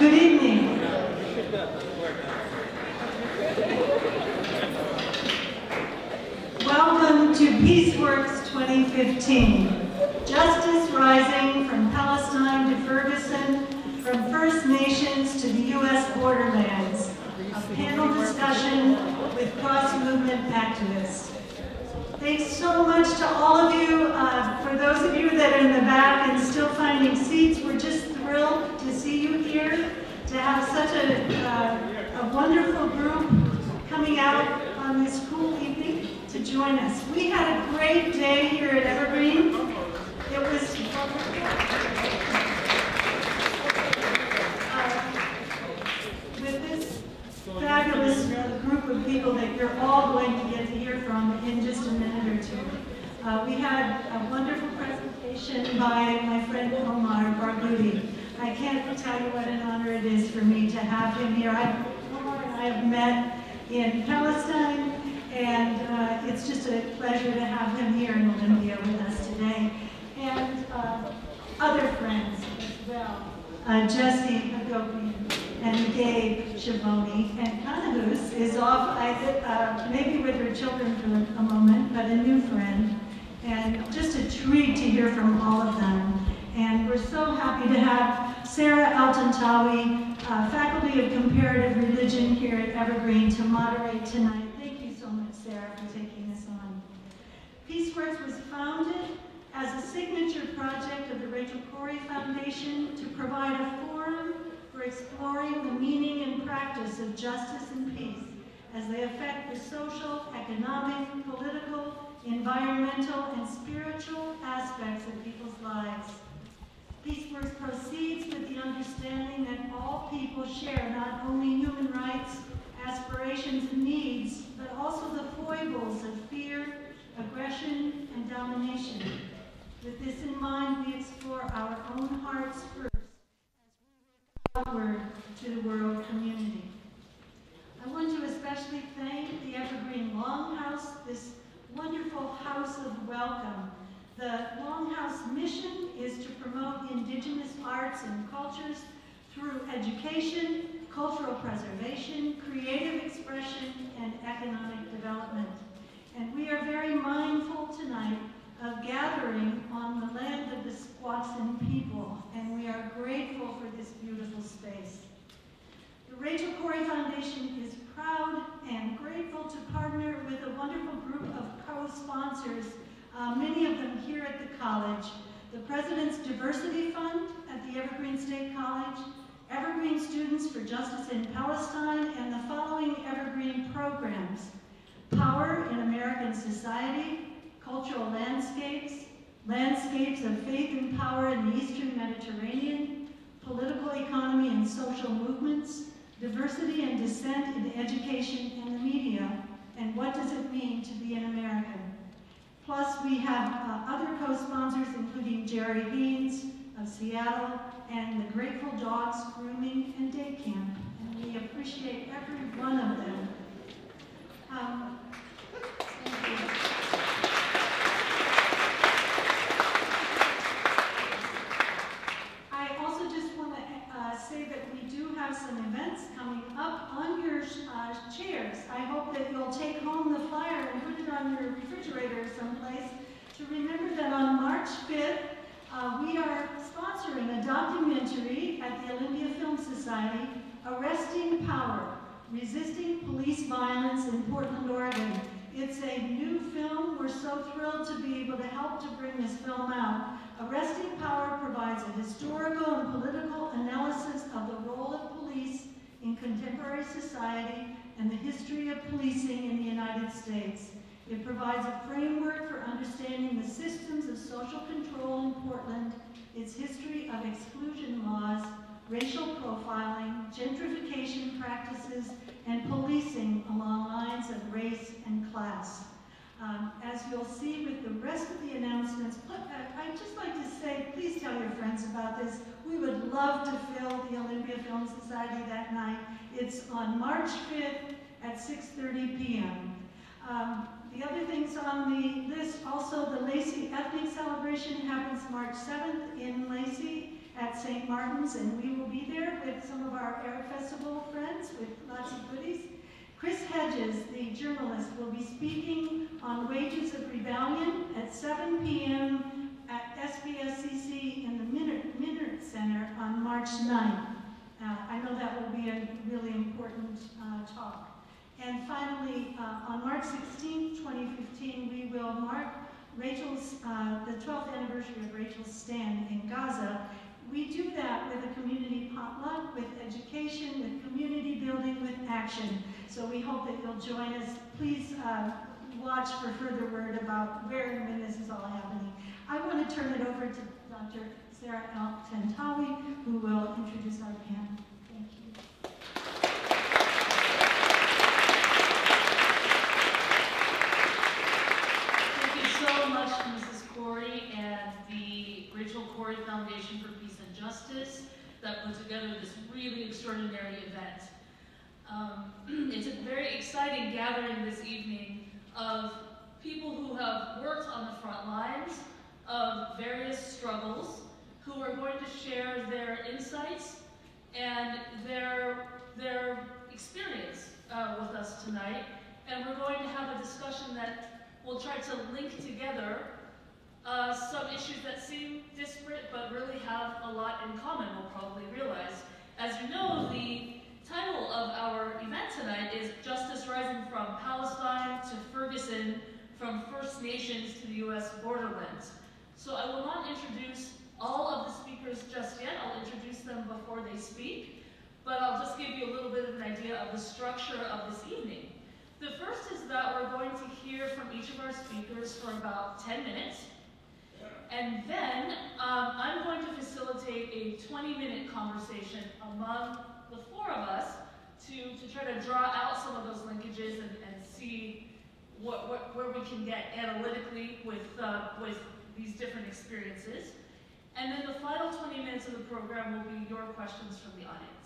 Good evening. Welcome to PeaceWorks 2015. Justice rising from Palestine to Ferguson, from First Nations to the U.S. borderlands. A panel discussion with cross-movement activists. Thanks so much to all of you. Uh, for those of you that are in the back and still finding seats, we're just thrilled to see you here, to have such a, uh, a wonderful group coming out on this cool evening to join us. We had a great day here at Evergreen. It was uh, with this fabulous group of people that you're all going to get to hear from in just a minute or two. Uh, we had a wonderful presentation by my friend Omar Barghouti. I can't tell you what an honor it is for me to have him here. I, Omar and I have met in Palestine, and uh, it's just a pleasure to have him here in Olympia with us today. And uh, other friends as well. Uh, Jesse Hagopian and Gabe Schivone, and Kanahus is off, I, uh, maybe with her children for a moment, but a new friend. And just a treat to hear from all of them. And we're so happy to have Sarah Eltantawi, uh, Faculty of Comparative Religion here at Evergreen to moderate tonight. Thank you so much, Sarah, for taking this on. PeaceWorks was founded as a signature project of the Rachel Corrie Foundation to provide a forum for exploring the meaning and practice of justice and peace as they affect the social, economic, political, environmental, and spiritual aspects of people's lives. PeaceWorks proceeds with the understanding that all people share not only human rights, aspirations, and needs, but also the foibles of fear, aggression, and domination. With this in mind, we explore our own hearts first as we outward to the world community. I want to especially thank the Evergreen Longhouse, this wonderful house of welcome. The Longhouse mission is to promote indigenous arts and cultures through education, cultural preservation, creative expression, and economic development. And we are very mindful tonight of gathering on the land of the Squaxin people, and we are grateful for this beautiful space. The Rachel Corrie Foundation is proud and grateful to partner with a wonderful group of co-sponsors, uh, many of them here at the college, the President's Diversity Fund at the Evergreen State College, Evergreen Students for Justice in Palestine, and the following Evergreen programs. Power in American Society, Cultural Landscapes, Landscapes of Faith and Power in the Eastern Mediterranean, Political Economy and Social Movements, Diversity and Dissent in Education and the Media, and What Does It Mean to Be an American? Plus, we have uh, other co-sponsors, including Jerry Haynes of Seattle, and the Grateful Dogs Grooming and Day Camp, and we appreciate every one of them. Um, I also just want to uh, say that we do have some events coming up on your uh, chairs. I hope that you'll take home the flyer and put it on your refrigerator someplace to remember that on March 5th, uh, we are sponsoring a documentary at the Olympia Film Society, Arresting Power, Resisting Police Violence in Portland, Oregon. It's a new film. We're so thrilled to be able to help to bring this film out. Arresting Power provides a historical and political analysis of the role of police in contemporary society and the history of policing in the United States. It provides a framework for understanding the systems of social control in Portland, its history of exclusion laws, racial profiling, gentrification practices, and policing along lines of race and class. Um, as you'll see with the rest of the announcements, I'd just like to say, please tell your friends about this. We would love to fill the Olympia Film Society that night. It's on March 5th at 6.30 p.m. Um, the other things on the list, also the Lacey Ethnic Celebration happens March 7th in Lacey at St. Martin's, and we will be there with some of our Air Festival friends with lots of goodies. Chris Hedges, the journalist, will be speaking on wages of rebellion at 7 p.m. at SPSCC in the Minnaert Center on March 9th. Uh, I know that will be a really important uh, talk. And finally, uh, on March 16, 2015, we will mark Rachel's, uh, the 12th anniversary of Rachel's stand in Gaza. We do that with a community potluck, with education, with community building, with action. So we hope that you'll join us. Please uh, watch for further word about where and when this is all happening. I want to turn it over to Dr. Sarah Eltantawi, who will introduce our panel. Foundation for Peace and Justice that put together this really extraordinary event. Um, it's a very exciting gathering this evening of people who have worked on the front lines of various struggles, who are going to share their insights and their, their experience uh, with us tonight. And we're going to have a discussion that will try to link together uh, some issues that seem disparate but really have a lot in common, we'll probably realize. As you know, the title of our event tonight is Justice Rising from Palestine to Ferguson, from First Nations to the U.S. borderlands. So I will not introduce all of the speakers just yet. I'll introduce them before they speak, but I'll just give you a little bit of an idea of the structure of this evening. The first is that we're going to hear from each of our speakers for about 10 minutes. And then um, I'm going to facilitate a 20-minute conversation among the four of us to, to try to draw out some of those linkages and, and see what, what, where we can get analytically with, uh, with these different experiences. And then the final 20 minutes of the program will be your questions from the audience.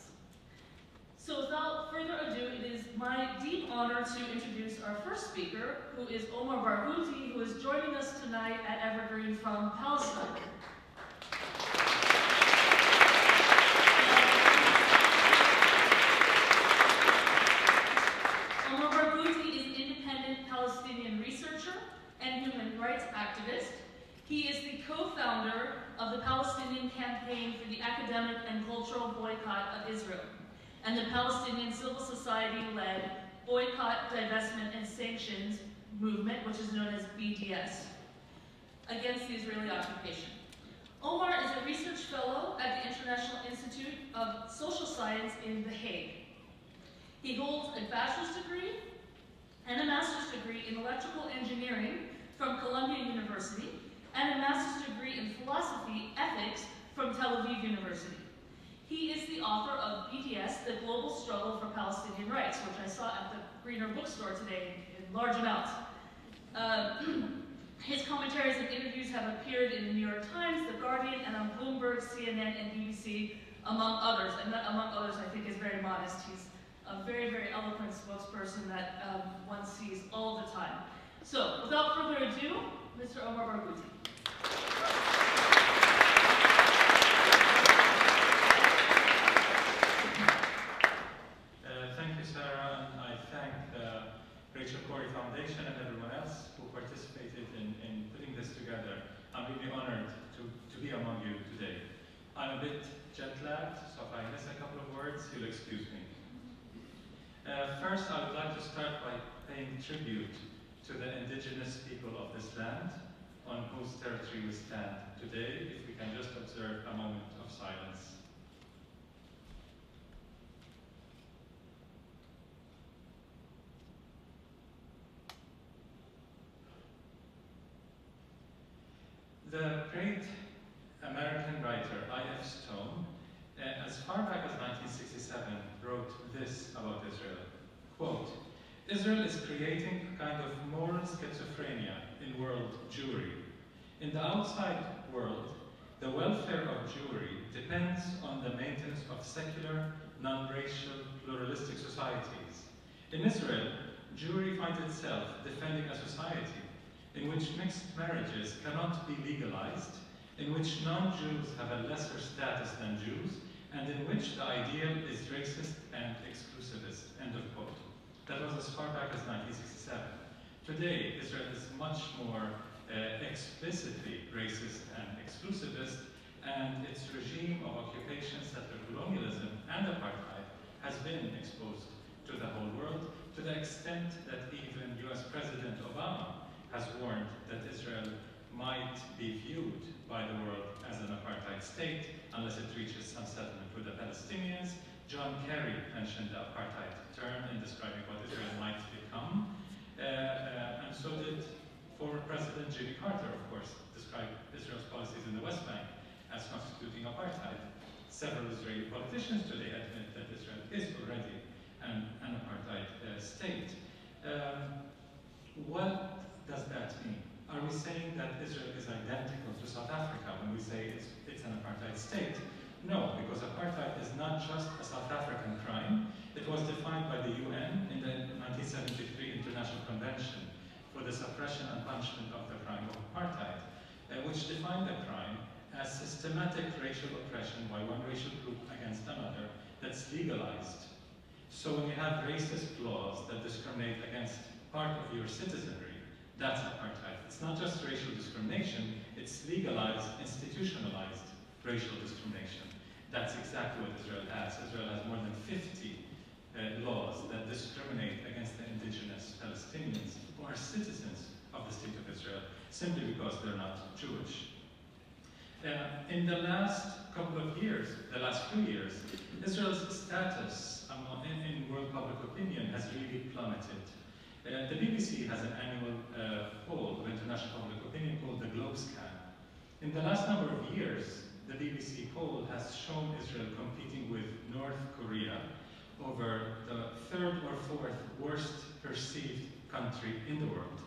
So without further ado, it is my deep honor to introduce our first speaker, who is Omar Barghouti, who is joining us tonight at Evergreen from Palestine. Omar Barghouti is an independent Palestinian researcher and human rights activist. He is the co-founder of the Palestinian Campaign for the Academic and Cultural Boycott of Israel and the Palestinian civil society-led Boycott, Divestment, and Sanctions movement, which is known as BDS, against the Israeli occupation. Omar is a research fellow at the International Institute of Social Science in The Hague. He holds a bachelor's degree and a master's degree in electrical engineering from Columbia University and a master's degree in philosophy ethics from Tel Aviv University. He is the author of BDS, The Global Struggle for Palestinian Rights, which I saw at the Greener bookstore today in large amounts. Uh, his commentaries and interviews have appeared in the New York Times, The Guardian, and on Bloomberg, CNN, and BBC, among others. And that among others I think is very modest. He's a very, very eloquent spokesperson that um, one sees all the time. So, without further ado, Mr. Omar Barghouti. Rachel Corrie Foundation and everyone else who participated in, in putting this together. I'm really honored to, to be among you today. I'm a bit jet-lagged, so if I miss a couple of words, you'll excuse me. Uh, first, I would like to start by paying tribute to the indigenous people of this land on whose territory we stand today, if we can just observe a moment of silence. The great American writer I.F. Stone, uh, as far back as 1967, wrote this about Israel. Quote, Israel is creating a kind of moral schizophrenia in world Jewry. In the outside world, the welfare of Jewry depends on the maintenance of secular, non-racial, pluralistic societies. In Israel, Jewry finds itself defending a society in which mixed marriages cannot be legalized, in which non-Jews have a lesser status than Jews, and in which the ideal is racist and exclusivist, end of quote. That was as far back as 1967. Today, Israel is much more uh, explicitly racist and exclusivist, and its regime of occupation, settler colonialism, and apartheid has been exposed to the whole world to the extent that even US President Obama has warned that Israel might be viewed by the world as an apartheid state unless it reaches some settlement with the Palestinians. John Kerry mentioned the apartheid term in describing what Israel might become. Uh, uh, and so did former President Jimmy Carter, of course, describe Israel's policies in the West Bank as constituting apartheid. Several Israeli politicians today admit that Israel is already an, an apartheid uh, state. Um, what does that mean? Are we saying that Israel is identical to South Africa when we say it's, it's an apartheid state? No, because apartheid is not just a South African crime. It was defined by the UN in the 1973 International Convention for the suppression and punishment of the crime of apartheid, uh, which defined the crime as systematic racial oppression by one racial group against another that's legalized. So when you have racist laws that discriminate against part of your citizenry, that's apartheid. It's not just racial discrimination, it's legalized, institutionalized racial discrimination. That's exactly what Israel has. Israel has more than 50 uh, laws that discriminate against the indigenous Palestinians who are citizens of the state of Israel simply because they're not Jewish. Uh, in the last couple of years, the last few years, Israel's status in, in, world public opinion has really plummeted. Uh, the BBC has an annual uh, poll of international public opinion called the Globescan. In the last number of years, the BBC poll has shown Israel competing with North Korea over the third or fourth worst perceived country in the world.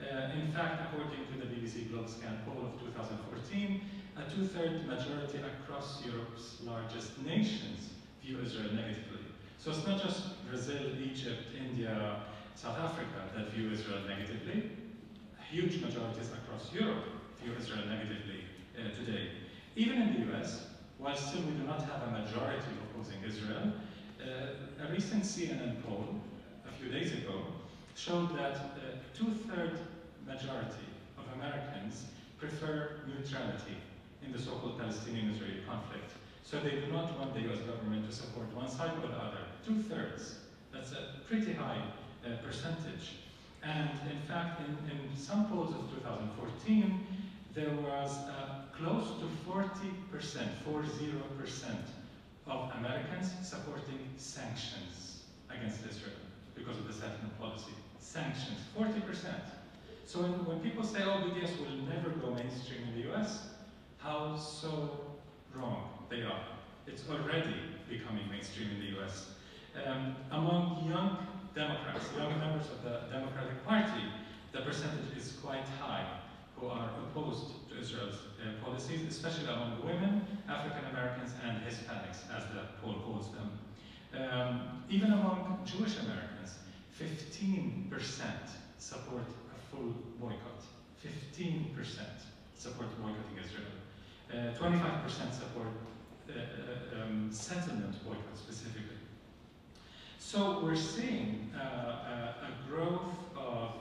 Uh, in fact, according to the BBC Globescan poll of 2014, a two-third majority across Europe's largest nations view Israel negatively. So it's not just Brazil, Egypt, India, South Africa that view Israel negatively. Huge majorities across Europe view Israel negatively uh, today. Even in the US, while still we do not have a majority opposing Israel, uh, a recent CNN poll a few days ago showed that uh, two-third majority of Americans prefer neutrality in the so-called Palestinian-Israeli conflict. So they do not want the US government to support one side or the other. Two-thirds. That's a pretty high uh, percentage. And in fact, in, in some polls of 2014, there was uh, close to 40%, 40% of Americans supporting sanctions against Israel because of the settlement policy. Sanctions, 40%. So when, when people say, oh, BDS will never go mainstream in the US, how so wrong they are. It's already becoming mainstream in the US. Um, among young Democrats, young members of the Democratic Party, the percentage is quite high who are opposed to Israel's uh, policies, especially among women, African Americans, and Hispanics, as the poll calls them. Um, even among Jewish Americans, 15% support a full boycott. 15% support boycotting Israel. 25% uh, support uh, uh, um, settlement boycott specifically. So we're seeing uh, a, growth of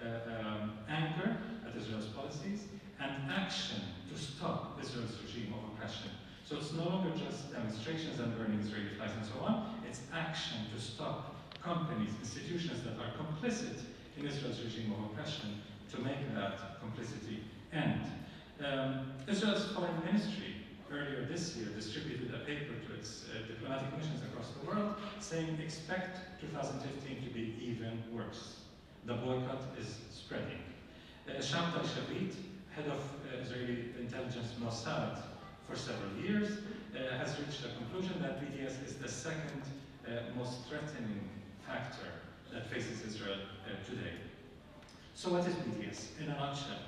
um, anger at Israel's policies and action to stop Israel's regime of oppression. So it's no longer just demonstrations and burning Israeli flags and so on, it's action to stop companies, institutions that are complicit in Israel's regime of oppression to make that complicity end. Um, Israel's foreign ministry earlier this year distributed a paper to its uh, diplomatic missions across the world saying expect 2015 to be even worse. The boycott is spreading. Uh, Shabtai Shavit, head of uh, Israeli intelligence Mossad for several years, uh, has reached a conclusion that BDS is the second uh, most threatening factor that faces Israel uh, today. So what is BDS? In a nutshell,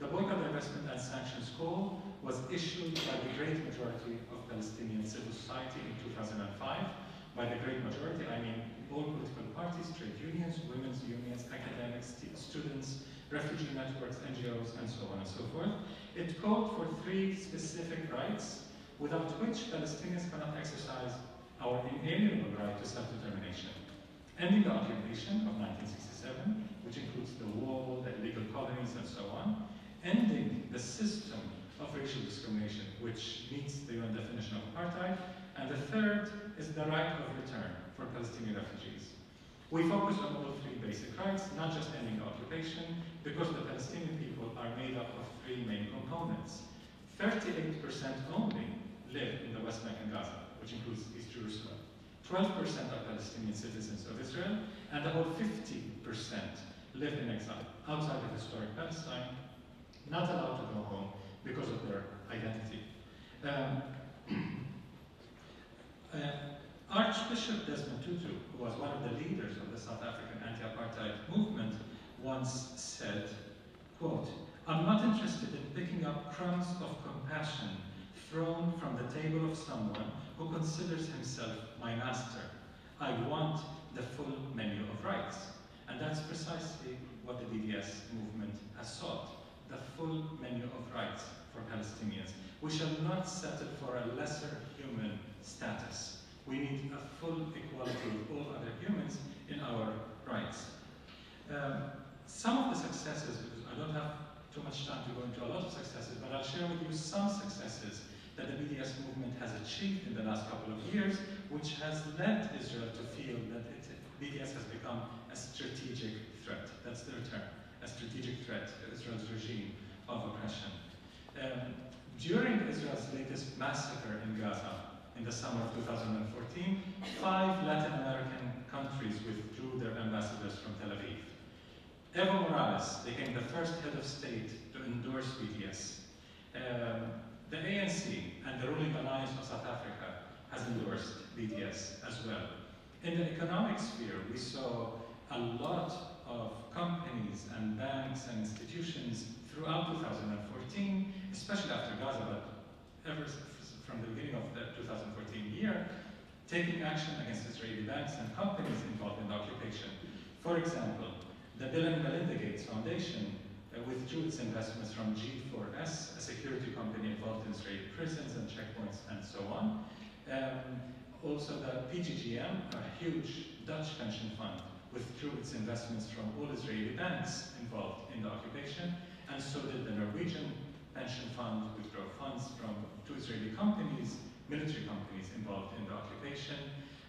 the boycott, divestment and sanctions call was issued by the great majority of Palestinian civil society in 2005. By the great majority, I mean all political parties, trade unions, women's unions, academics, students, refugee networks, NGOs, and so on and so forth. It called for three specific rights without which Palestinians cannot exercise our inalienable right to self-determination. Ending the occupation of 1967, which includes the wall, the illegal colonies, and so on. Ending the system of racial discrimination, which meets the UN definition of apartheid. And the third is the right of return for Palestinian refugees. We focus on all three basic rights, not just ending occupation, because the Palestinian people are made up of three main components. 38% only live in the West Bank and Gaza, which includes East Jerusalem. 12% are Palestinian citizens of Israel, and about 50% live in exile outside of historic Palestine, not allowed to go home because of their identity. Um, uh, Archbishop Desmond Tutu, who was one of the leaders of the South African anti-apartheid movement, once said, quote, I'm not interested in picking up crumbs of compassion thrown from the table of someone who considers himself my master. I want the full menu of rights. And that's precisely what the BDS movement has sought, the full menu of rights for Palestinians. We shall not settle for a lesser human status. We need a full equality with all other humans in our rights. Um, some of the successes, because I don't have too much time to go into a lot of successes, but I'll share with you some successes that the BDS movement has achieved in the last couple of years, which has led Israel to feel that it, BDS has become a strategic threat. That's their term, strategic threat to Israel's regime of oppression. Um, during Israel's latest massacre in Gaza in the summer of 2014, five Latin American countries withdrew their ambassadors from Tel Aviv. Evo Morales became the first head of state to endorse BDS. Um, the ANC and the ruling alliance of South Africa has endorsed BDS as well. In the economic sphere, we saw a lot of companies and banks and institutions throughout 2014, especially after Gaza, but ever from the beginning of the 2014 year, taking action against Israeli banks and companies involved in the occupation. For example, the Bill and Melinda Gates Foundation uh, withdrew its investments from G4S, a security company involved in Israeli prisons and checkpoints and so on. Um, also, the PGGM, a huge Dutch pension fund, withdrew its investments from all Israeli banks involved in the occupation, and so did the Norwegian pension fund, withdraw funds from two Israeli companies, military companies involved in the occupation.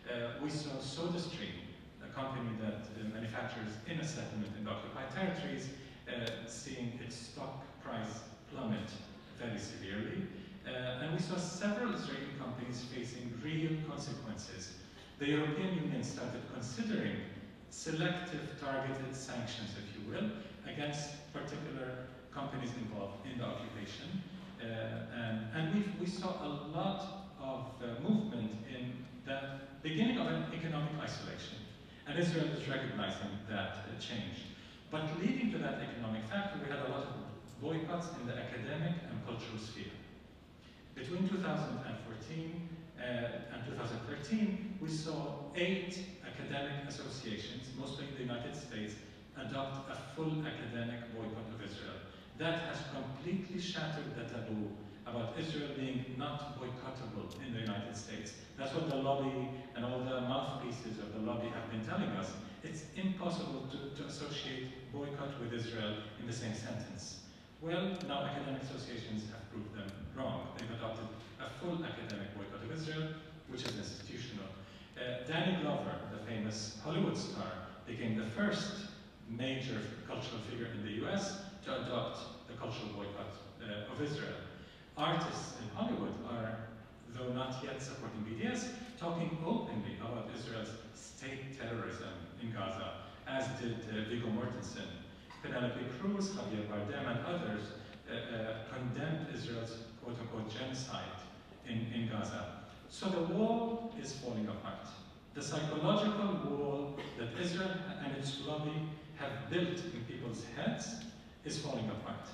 Uh, we saw SodaStream, a company that uh, manufactures in a settlement in the occupied territories, uh, seeing its stock price plummet very severely. Uh, and we saw several Israeli companies facing real consequences. The European Union started considering selective targeted sanctions, if you will, against particular companies involved in the occupation. Uh, and and we, we saw a lot of uh, movement in the beginning of an economic isolation. And Israel is recognizing that uh, change. But leading to that economic factor, we had a lot of boycotts in the academic and cultural sphere. Between 2014 uh, and 2013, we saw eight academic associations, mostly in the United States, adopt a full academic boycott of Israel. That has completely shattered the taboo about Israel being not boycottable in the United States. That's what the lobby and all the mouthpieces of the lobby have been telling us it's impossible to, to associate boycott with Israel in the same sentence. Well, now academic associations have proved them wrong. They've adopted a full academic boycott of Israel, which is institutional. Uh, Danny Glover, the famous Hollywood star, became the first major cultural figure in the US to adopt the cultural boycott uh, of Israel. Artists in Hollywood are, though not yet supporting BDS, talking openly about Israel's state terrorism in Gaza, as did uh, Viggo Mortensen. Penelope Cruz, Javier Bardem, and others uh, uh, condemned Israel's quote-unquote genocide in, in Gaza. So the wall is falling apart. The psychological wall that Israel and its lobby have built in people's heads is falling apart.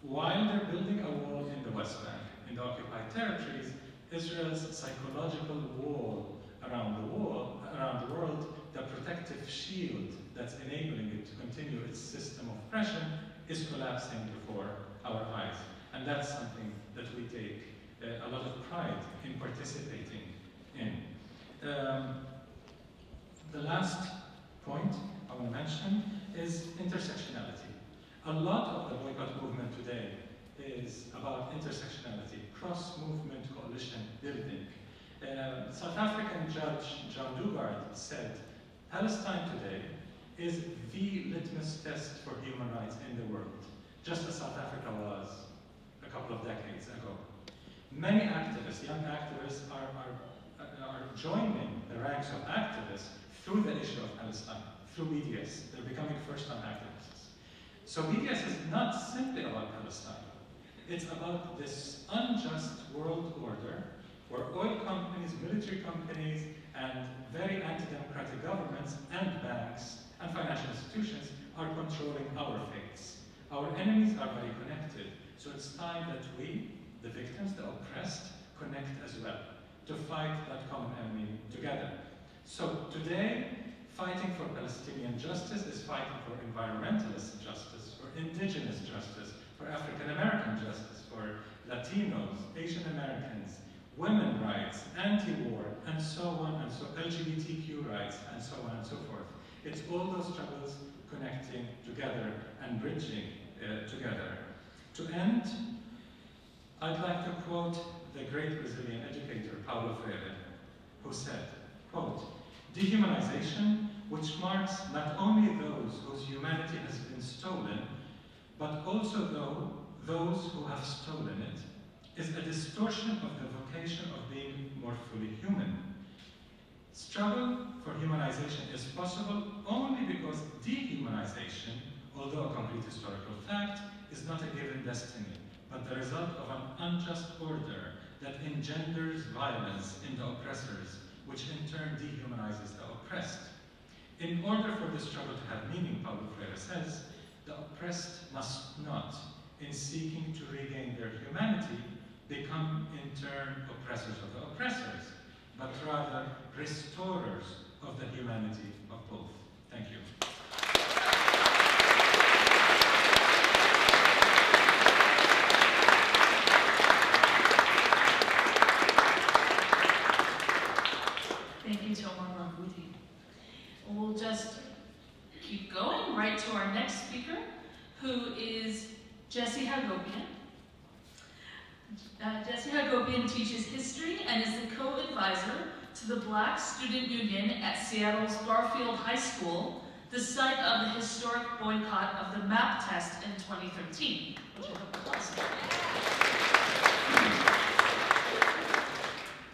While they're building a wall in the West Bank, in the occupied territories, Israel's psychological wall around the wall, around the world the protective shield that's enabling it to continue its system of oppression is collapsing before our eyes. And that's something that we take a lot of pride in participating in. Um, the last point I want to mention is intersectionality. A lot of the boycott movement today is about intersectionality, cross-movement coalition building. Uh, South African judge John Dugard said, Palestine today is the litmus test for human rights in the world, just as South Africa was a couple of decades ago. Many activists, young activists, are, are, uh, are joining the ranks of activists through the issue of Palestine, through BDS. They're becoming first-time activists. So BDS is not simply about Palestine. It's about this unjust world order where oil companies, military companies, and very anti-democratic governments and banks and financial institutions are controlling our fates. Our enemies are very connected. So it's time that we, the victims, the oppressed, connect as well to fight that common enemy together. So today, fighting for Palestinian justice is fighting for environmentalist justice, for indigenous justice, for African American justice, for Latinos, Asian Americans, women rights, anti-war, and so on and so LGBTQ rights, and so on and so forth. It's all those struggles connecting together and bridging uh, together. To end, I'd like to quote the great Brazilian educator Paulo Freire, who said, quote, dehumanization, which marks not only those whose humanity has been stolen, but also though, those who have stolen it, is a distortion of the vocation of being more fully human. Struggle for humanization is possible only because dehumanization, although a complete historical fact, is not a given destiny, but the result of an unjust order that engenders violence in the oppressors, which in turn dehumanizes the oppressed. In order for this struggle to have meaning, Paulo Freire says, the oppressed must not, in seeking to regain their humanity, become in turn oppressors of the oppressors, but rather restorers of the humanity of both. Thank you. Thank you to Omar Mahmoudi. We'll just keep going right to our next speaker, who is Jesse Hagopian. Uh, Jesse Hagopian teaches history and is the co-advisor to the Black Student Union at Seattle's Garfield High School, the site of the historic boycott of the MAP test in 2013, which I hope was awesome.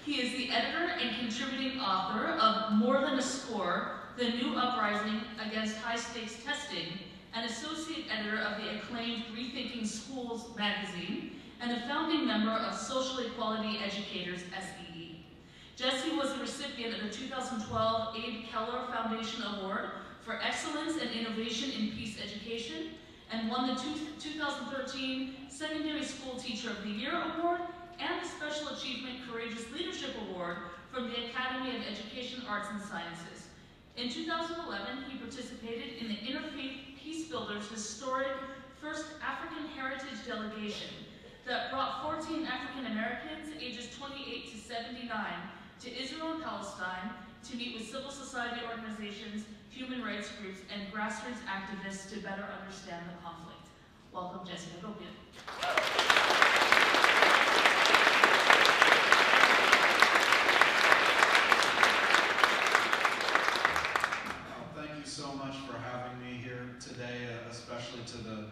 He is the editor and contributing author of More Than a Score, The New Uprising Against High-Stakes Testing, and associate editor of the acclaimed Rethinking Schools magazine, and a founding member of Social Equality Educators, SEE. Jesse was the recipient of the 2012 Abe Keller Foundation Award for Excellence and Innovation in Peace Education, and won the 2013 Secondary School Teacher of the Year Award and the Special Achievement Courageous Leadership Award from the Academy of Education, Arts, and Sciences. In 2011, he participated in the Interfaith Peace Builders historic first African Heritage Delegation that brought 14 African Americans ages 28 to 79 to Israel and Palestine to meet with civil society organizations, human rights groups, and grassroots activists to better understand the conflict. Welcome, Jesse Hagopian. Well, Thank you so much for having me here today, uh, especially to the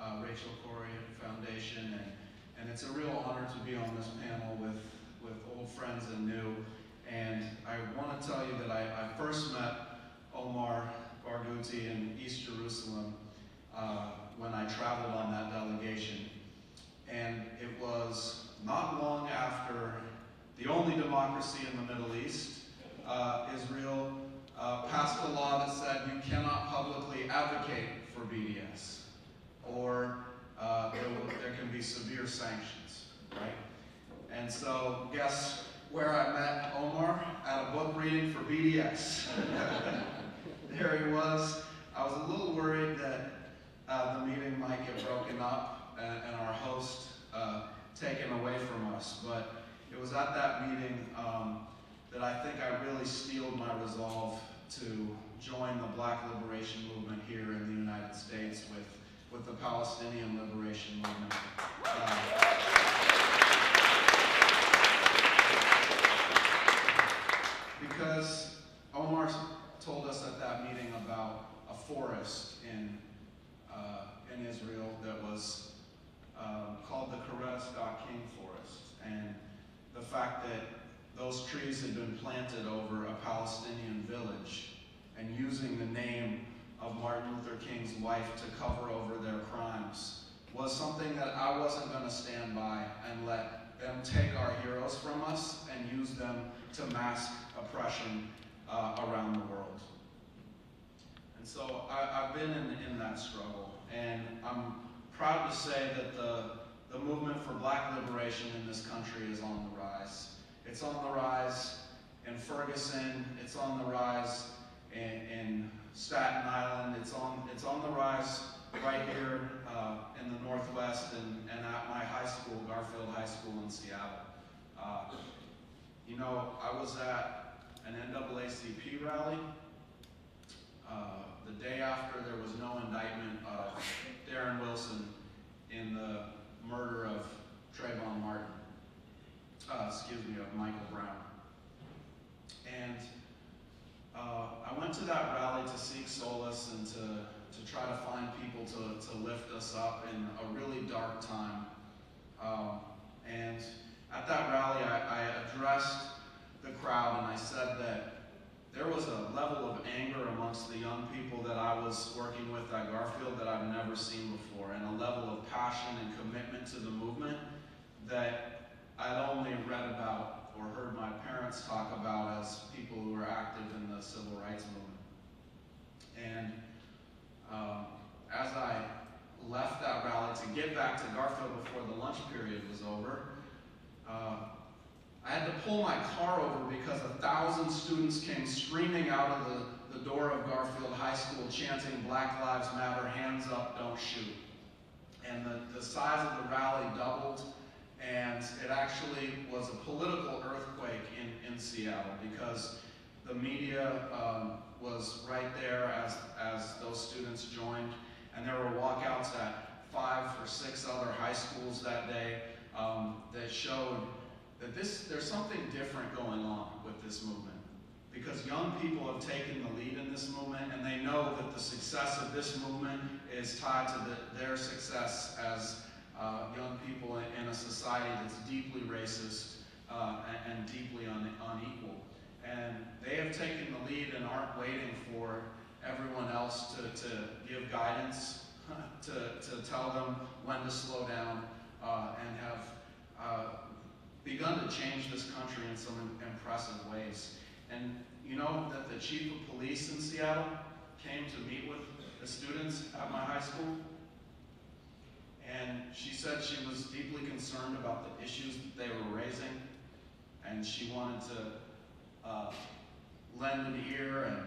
uh, Rachel Corrie Foundation. And, and it's a real honor to be on this panel with, with old friends and new. And I want to tell you that I, I first met Omar Barghouti in East Jerusalem uh, when I traveled on that delegation. And it was not long after the only democracy in the Middle East, uh, Israel, uh, passed a law that said you cannot publicly advocate for BDS, or uh, there, will, there can be severe sanctions, right? And so, guess where I met Omar? At a book reading for BDS. there he was. I was a little worried that uh, the meeting might get broken up, and, and our host, uh, taken away from us. But it was at that meeting um, that I think I really steeled my resolve to join the Black Liberation Movement here in the United States with, with the Palestinian Liberation Movement. Uh, because Omar told us at that meeting about a forest in, uh, in Israel that was uh, called the Coretta Scott King Forest. And the fact that those trees had been planted over a Palestinian village and using the name of Martin Luther King's wife to cover over their crimes was something that I wasn't going to stand by and let them take our heroes from us and use them to mask oppression uh, around the world. And so I, have been in, in that struggle, and I'm proud to say that the, the movement for black liberation in this country is on the rise. It's on the rise in Ferguson, it's on the rise in, Staten Island, it's on, it's on the rise right here uh, in the Northwest and, and at my high school, Garfield High School in Seattle. Uh, you know, I was at an NAACP rally uh, the day after there was no indictment of Darren Wilson in the murder of Trayvon Martin, uh, excuse me, of Michael Brown. And uh, I went to that rally to seek solace and to, to try to find people to, to lift us up in a really dark time. Um, and at that rally, I, I addressed the crowd and I said that there was a level of anger amongst the young people that I was working with at Garfield that I've never seen before, and a level of passion and commitment to the movement that I'd only read about or heard my parents talk about as people who were active in the civil rights movement. And um, as I left that rally to get back to Garfield before the lunch period was over, uh, I had to pull my car over because a thousand students came screaming out of the, the door of Garfield High School chanting Black Lives Matter, hands up, don't shoot. And the, the size of the rally doubled and it actually was a political earthquake in, in Seattle because the media um, was right there as, as those students joined and there were walkouts at five or six other high schools that day um, that showed that this, there's something different going on with this movement. Because young people have taken the lead in this movement and they know that the success of this movement is tied to the, their success as uh, young people in, a society that's deeply racist uh, and, and, deeply un, unequal. And they have taken the lead and aren't waiting for everyone else to, to give guidance, to, to tell them when to slow down, uh, and have uh, begun to change this country in some impressive ways. And you know that the chief of police in Seattle came to meet with the students at my high school. And she said she was deeply concerned about the issues that they were raising. And she wanted to uh, lend an ear and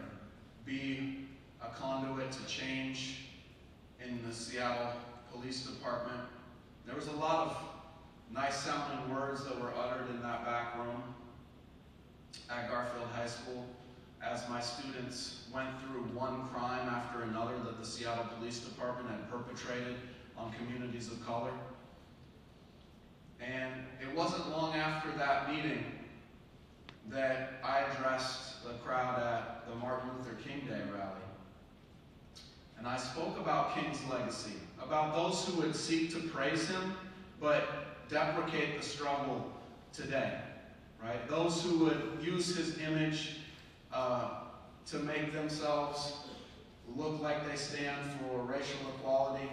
be a conduit to change in the Seattle Police Department. There was a lot of nice sounding words that were uttered in that back room at Garfield High School as my students went through one crime after another that the Seattle Police Department had perpetrated on communities of color. And it wasn't long after that meeting that I addressed the crowd at the Martin Luther King Day rally. And I spoke about King's legacy, about those who would seek to praise him, but deprecate the struggle today, right? Those who would use his image uh, to make themselves look like they stand for racial equality,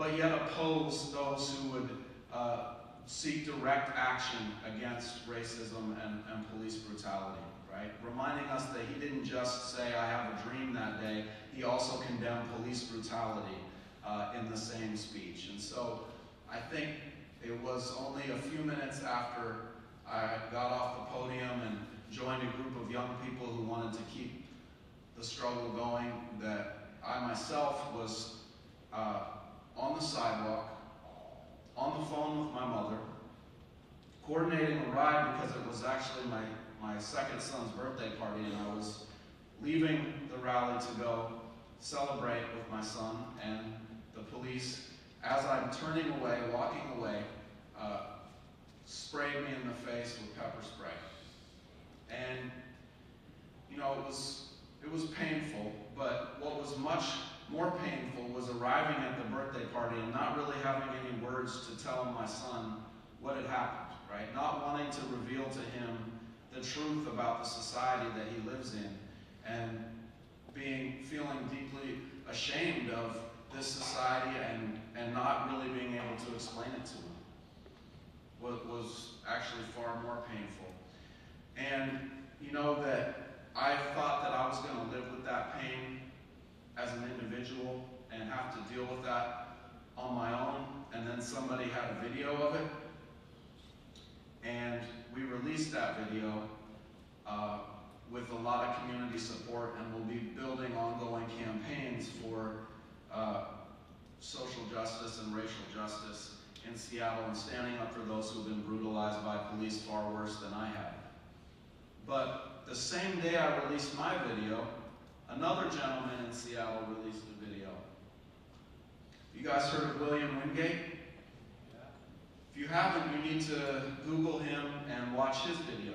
but yet oppose those who would uh, seek direct action against racism and, and police brutality, right? Reminding us that he didn't just say, I have a dream that day, he also condemned police brutality uh, in the same speech. And so I think it was only a few minutes after I got off the podium and joined a group of young people who wanted to keep the struggle going that I myself was uh, on the sidewalk, on the phone with my mother, coordinating a ride because it was actually my, my second son's birthday party and I was leaving the rally to go celebrate with my son and the police, as I'm turning away, walking away, uh, sprayed me in the face with pepper spray. And, you know, it was, it was painful, but what was much more painful was arriving at the birthday party and not really having any words to tell my son what had happened, right? Not wanting to reveal to him the truth about the society that he lives in and being, feeling deeply ashamed of this society and, and not really being able to explain it to him was, was actually far more painful. And you know that I thought that I was going to live with that pain as an individual and have to deal with that on my own. And then somebody had a video of it. And we released that video uh, with a lot of community support and we'll be building ongoing campaigns for uh, social justice and racial justice in Seattle and standing up for those who've been brutalized by police far worse than I have. But the same day I released my video, another gentleman in Seattle released a video. You guys heard of William Wingate? If you haven't, you need to Google him and watch his video.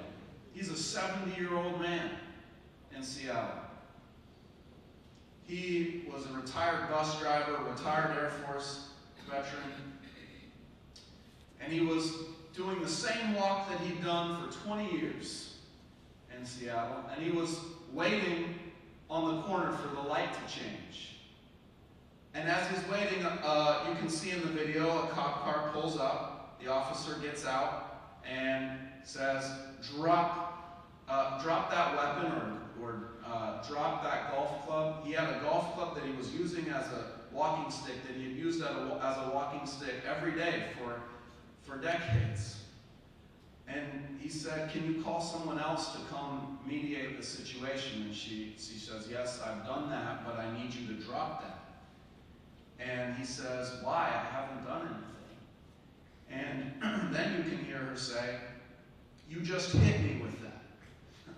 He's a 70 year old man in Seattle. He was a retired bus driver, retired Air Force veteran, and he was doing the same walk that he'd done for 20 years in Seattle, and he was waiting on the corner for the light to change. And as he's waiting, uh, you can see in the video a cop car pulls up, the officer gets out and says, drop, uh, drop that weapon or, or uh, drop that golf club. He had a golf club that he was using as a walking stick that he had used as a, as a walking stick every day for, for decades. And he said, Can you call someone else to come mediate the situation? And she, she says, Yes, I've done that, but I need you to drop that. And he says, Why? I haven't done anything. And then you can hear her say, You just hit me with that.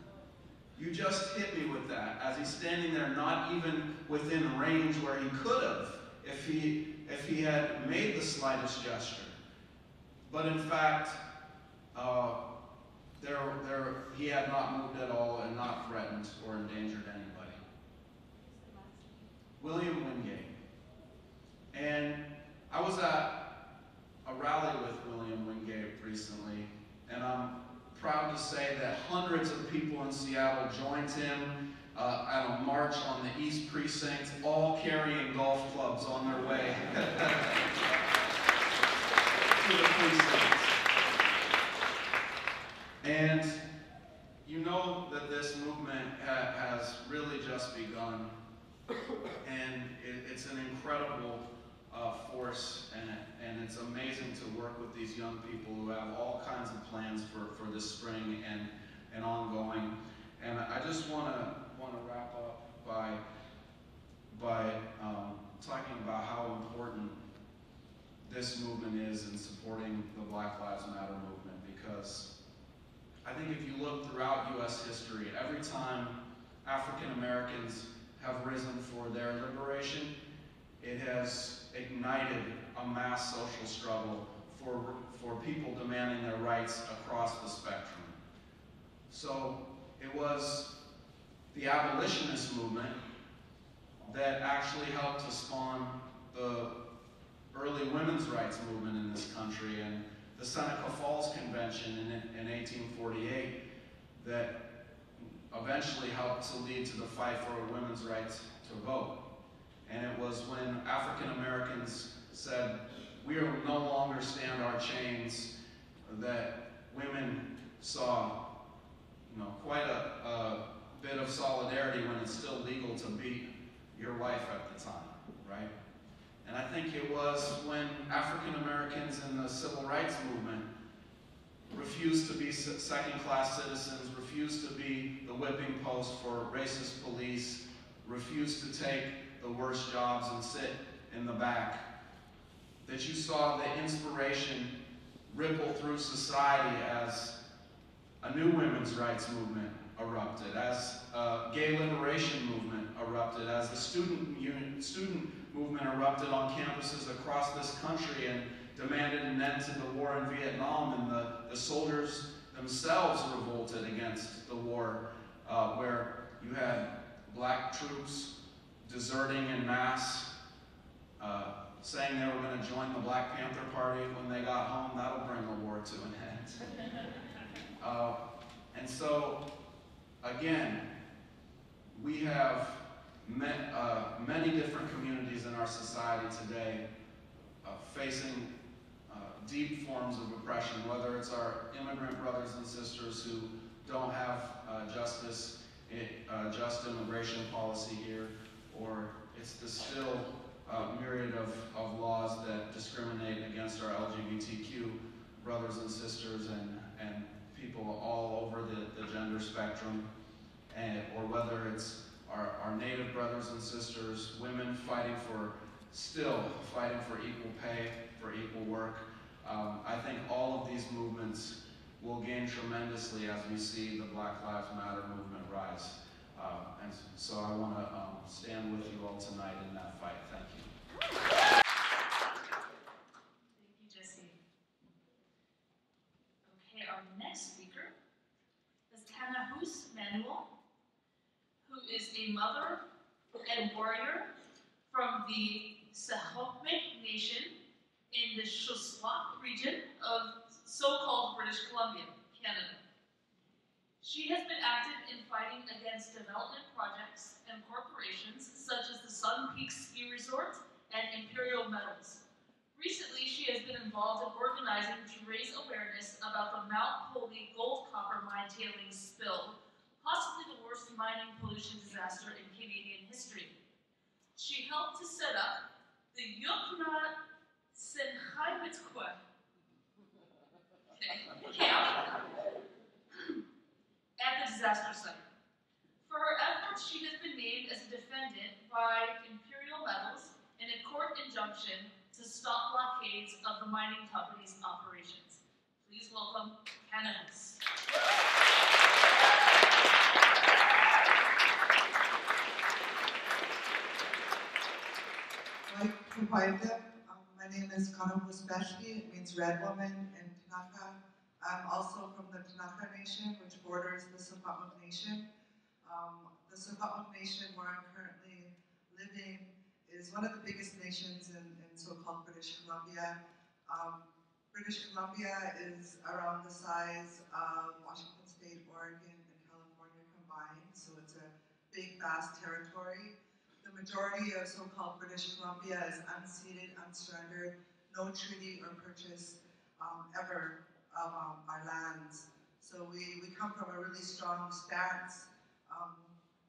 You just hit me with that. As he's standing there, not even within range where he could have if he, if he had made the slightest gesture. But in fact, uh, there, there, he had not moved at all and not threatened or endangered anybody. William Wingate. And I was at a rally with William Wingate recently, and I'm proud to say that hundreds of people in Seattle joined him uh, at a march on the East Precinct, all carrying golf clubs on their way to the precinct. And you know that this movement ha has really just begun, and it, it's an incredible uh, force, and, and it's amazing to work with these young people who have all kinds of plans for, for this spring and, and ongoing. And I just want to want to wrap up by by um, talking about how important this movement is in supporting the Black Lives Matter movement because I think if you look throughout U.S. history, every time African Americans have risen for their liberation, it has ignited a mass social struggle for, for people demanding their rights across the spectrum. So it was the abolitionist movement that actually helped to spawn the early women's rights movement in this country and the Seneca Falls Convention in, in 1848 that eventually helped to lead to the fight for women's rights to vote. And it was when African Americans said, we will no longer stand our chains, that women saw you know, quite a, a bit of solidarity when it's still legal to beat your wife at the time, right? And I think it was when African Americans in the civil rights movement refused to be second-class citizens, refused to be the whipping post for racist police, refused to take the worst jobs and sit in the back, that you saw the inspiration ripple through society as a new women's rights movement erupted, as a gay liberation movement erupted, as the student student movement erupted on campuses across this country and demanded an end to the war in Vietnam, and the, the soldiers themselves revolted against the war, uh, where you had black troops deserting in mass, uh, saying they were going to join the Black Panther Party when they got home. That'll bring the war to an end. Uh, and so, again, we have uh, many different communities in our society today uh, facing uh, deep forms of oppression, whether it's our immigrant brothers and sisters who don't have uh, justice, uh, just immigration policy here, or it's the still uh, myriad of, of laws that discriminate against our LGBTQ brothers and sisters and, and people all over the, the gender spectrum, and, or whether it's our, our native brothers and sisters, women fighting for, still fighting for equal pay, for equal work. Um, I think all of these movements will gain tremendously as we see the Black Lives Matter movement rise. Uh, and so I want to um, stand with you all tonight in that fight. Thank you. Thank you, Jesse. Okay, our next speaker is Kanahus Manuel, is a mother and warrior from the Secwepemc Nation in the Shuswap region of so-called British Columbia, Canada. She has been active in fighting against development projects and corporations such as the Sun Peak Ski Resort and Imperial Metals. Recently, she has been involved in organizing to raise awareness about the Mount Polley gold copper mine tailings spill, possibly the worst mining pollution disaster in Canadian history. She helped to set up the Yukna Senhaimitqua camp at the disaster site. For her efforts, she has been named as a defendant by Imperial Metals in a court injunction to stop blockades of the mining company's operations. Please welcome Kanahus. Kupaita, um, my name is Kanahus Beshki, it means red woman in Ktunaxa. I'm also from the Ktunaxa Nation, which borders the Secwepemc Nation. Um, the Secwepemc Nation, where I'm currently living, is one of the biggest nations in, in so-called British Columbia. Um, British Columbia is around the size of Washington State, Oregon, and California combined, so it's a big, vast territory. The majority of so-called British Columbia is unceded, unsurrendered, no treaty or purchase um, ever of um, our lands. So we, we come from a really strong stance um,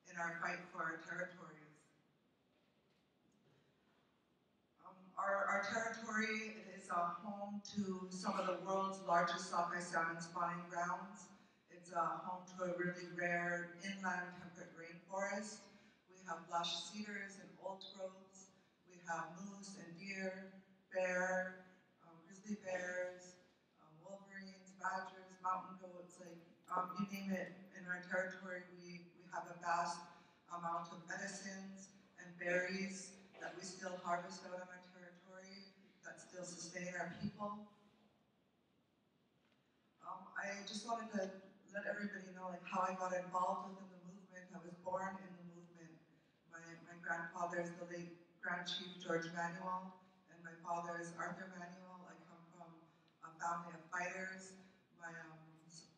in our fight for our territories. Um, our, our territory is a home to some of the world's largest sockeye salmon spawning grounds. It's a home to a really rare inland temperate rainforest. We have lush cedars and old growths. We have moose and deer, bear, um, grizzly bears, wolverines, badgers, mountain goats, like um, you name it. In our territory, we, we have a vast amount of medicines and berries that we still harvest out on our territory that still sustain our people. Um, I just wanted to let everybody know like how I got involved within the movement. I was born in the movement. My, my grandfather is the late Grand Chief George Manuel, and my father is Arthur Manuel. I come from a family of fighters my, um,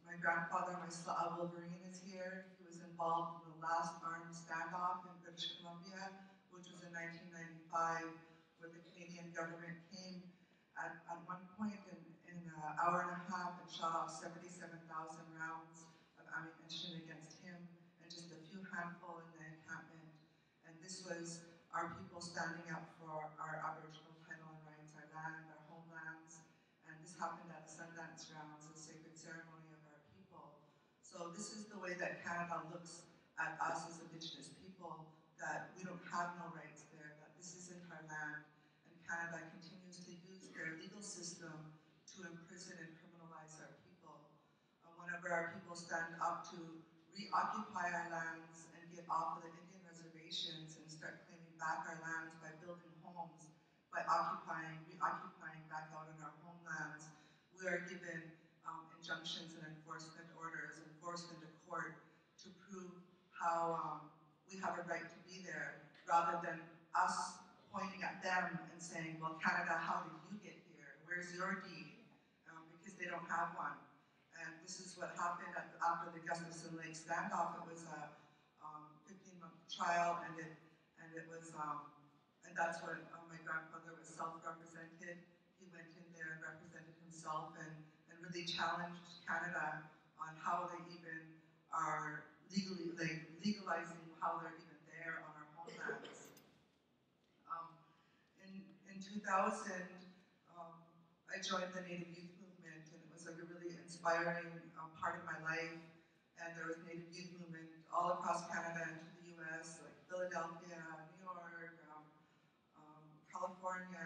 my grandfather, my uh, Wolverine is here. He was involved in the last armed standoff in British Columbia, which was in 1995, where the Canadian government came at, at one point in, in an hour and a half and shot off 77,000 rounds of ammunition against him and just a few handful in the encampment. And this was our people standing up for our Aboriginal title and rights, our land, our homelands. And this happened at the Sundance grounds a sacred ceremony of our people. So this is the way that Canada looks at us as Indigenous people, that we don't have no rights there, that this isn't our land, and Canada continues to use their legal system to imprison and criminalize our people. Uh, whenever our people stand up to reoccupy our lands and get off of the Indian reservations and back our lands by building homes, by occupying, reoccupying back out in our homelands, we are given um, injunctions and enforcement orders and forced into court to prove how um, we have a right to be there, rather than us pointing at them and saying, well, Canada, how did you get here? Where's your deed? Um, because they don't have one. And this is what happened at, after the Gustafsen Lake standoff. It was a 15-month trial, and it and it was um, and that's when uh, my grandfather was self-represented. He went in there and represented himself, and and really challenged Canada on how they even are legally like legalizing how they're even there on our homelands. Um, in in 2000, um, I joined the Native Youth Movement, and it was like a really inspiring um, part of my life. And there was Native Youth Movement all across Canada and to the U.S., like Philadelphia, New York, um, um, California,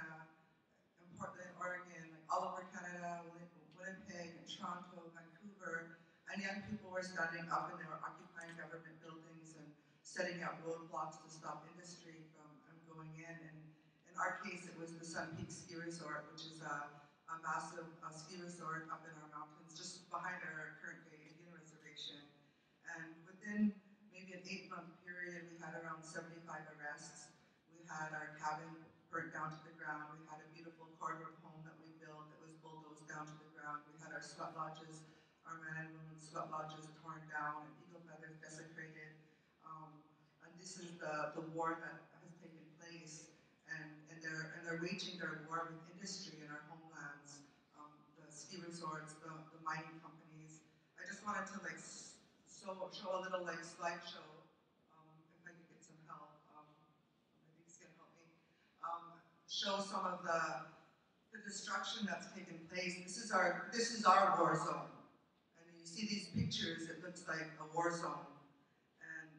and Portland, Oregon, like all over Canada, Winnipeg, and Toronto, Vancouver. And young people were standing up and they were occupying government buildings and setting up roadblocks to stop industry from um, going in. And in our case, it was the Sun Peak Ski Resort, which is a, a massive uh, ski resort up in our mountains, just behind our current day Indian reservation. And within maybe an eight-month period, we had around 75 arrests. We had our cabin burnt down to the ground. We had a beautiful corridor home that we built that was bulldozed down to the ground. We had our sweat lodges our men and women sweat lodges torn down and eagle feathers desecrated. Um, and this is the, the war that has taken place. And, and, they're, and they're waging their war with industry in our homelands, um, the ski resorts, the, the mining companies. I just wanted to like so, show a little like slideshow, um, if I could get some help. Um, I think it's gonna help me. Um, show some of the, the destruction that's taken place. This is our, this is our war zone And you see these pictures, it looks like a war zone. And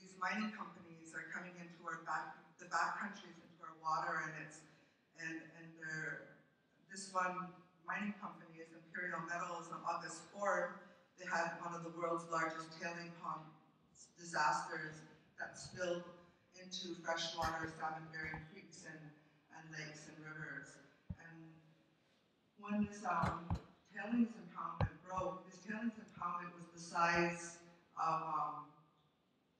these mining companies are coming into our back, the back countries, into our water, and it's, and, and they're, this one mining company is Imperial Metals on August 4th. They had one of the world's largest tailing pond disasters that spilled into freshwater salmon-bearing creeks and, and lakes and rivers. And when this um, tailings impoundment broke, this tailings impoundment was the size of, um,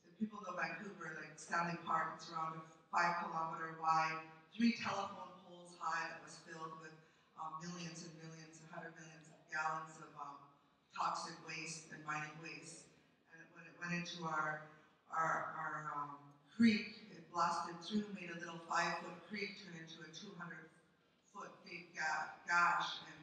if people know Vancouver, like Stanley Park, it's around a five kilometer wide, three telephone poles high that was filled with um, millions and millions, and hundred millions of gallons of um, toxic waste and mining waste. And when it went into our, our, our um, creek, blasted through, made a little five foot creek turn into a 200 foot big ga gash and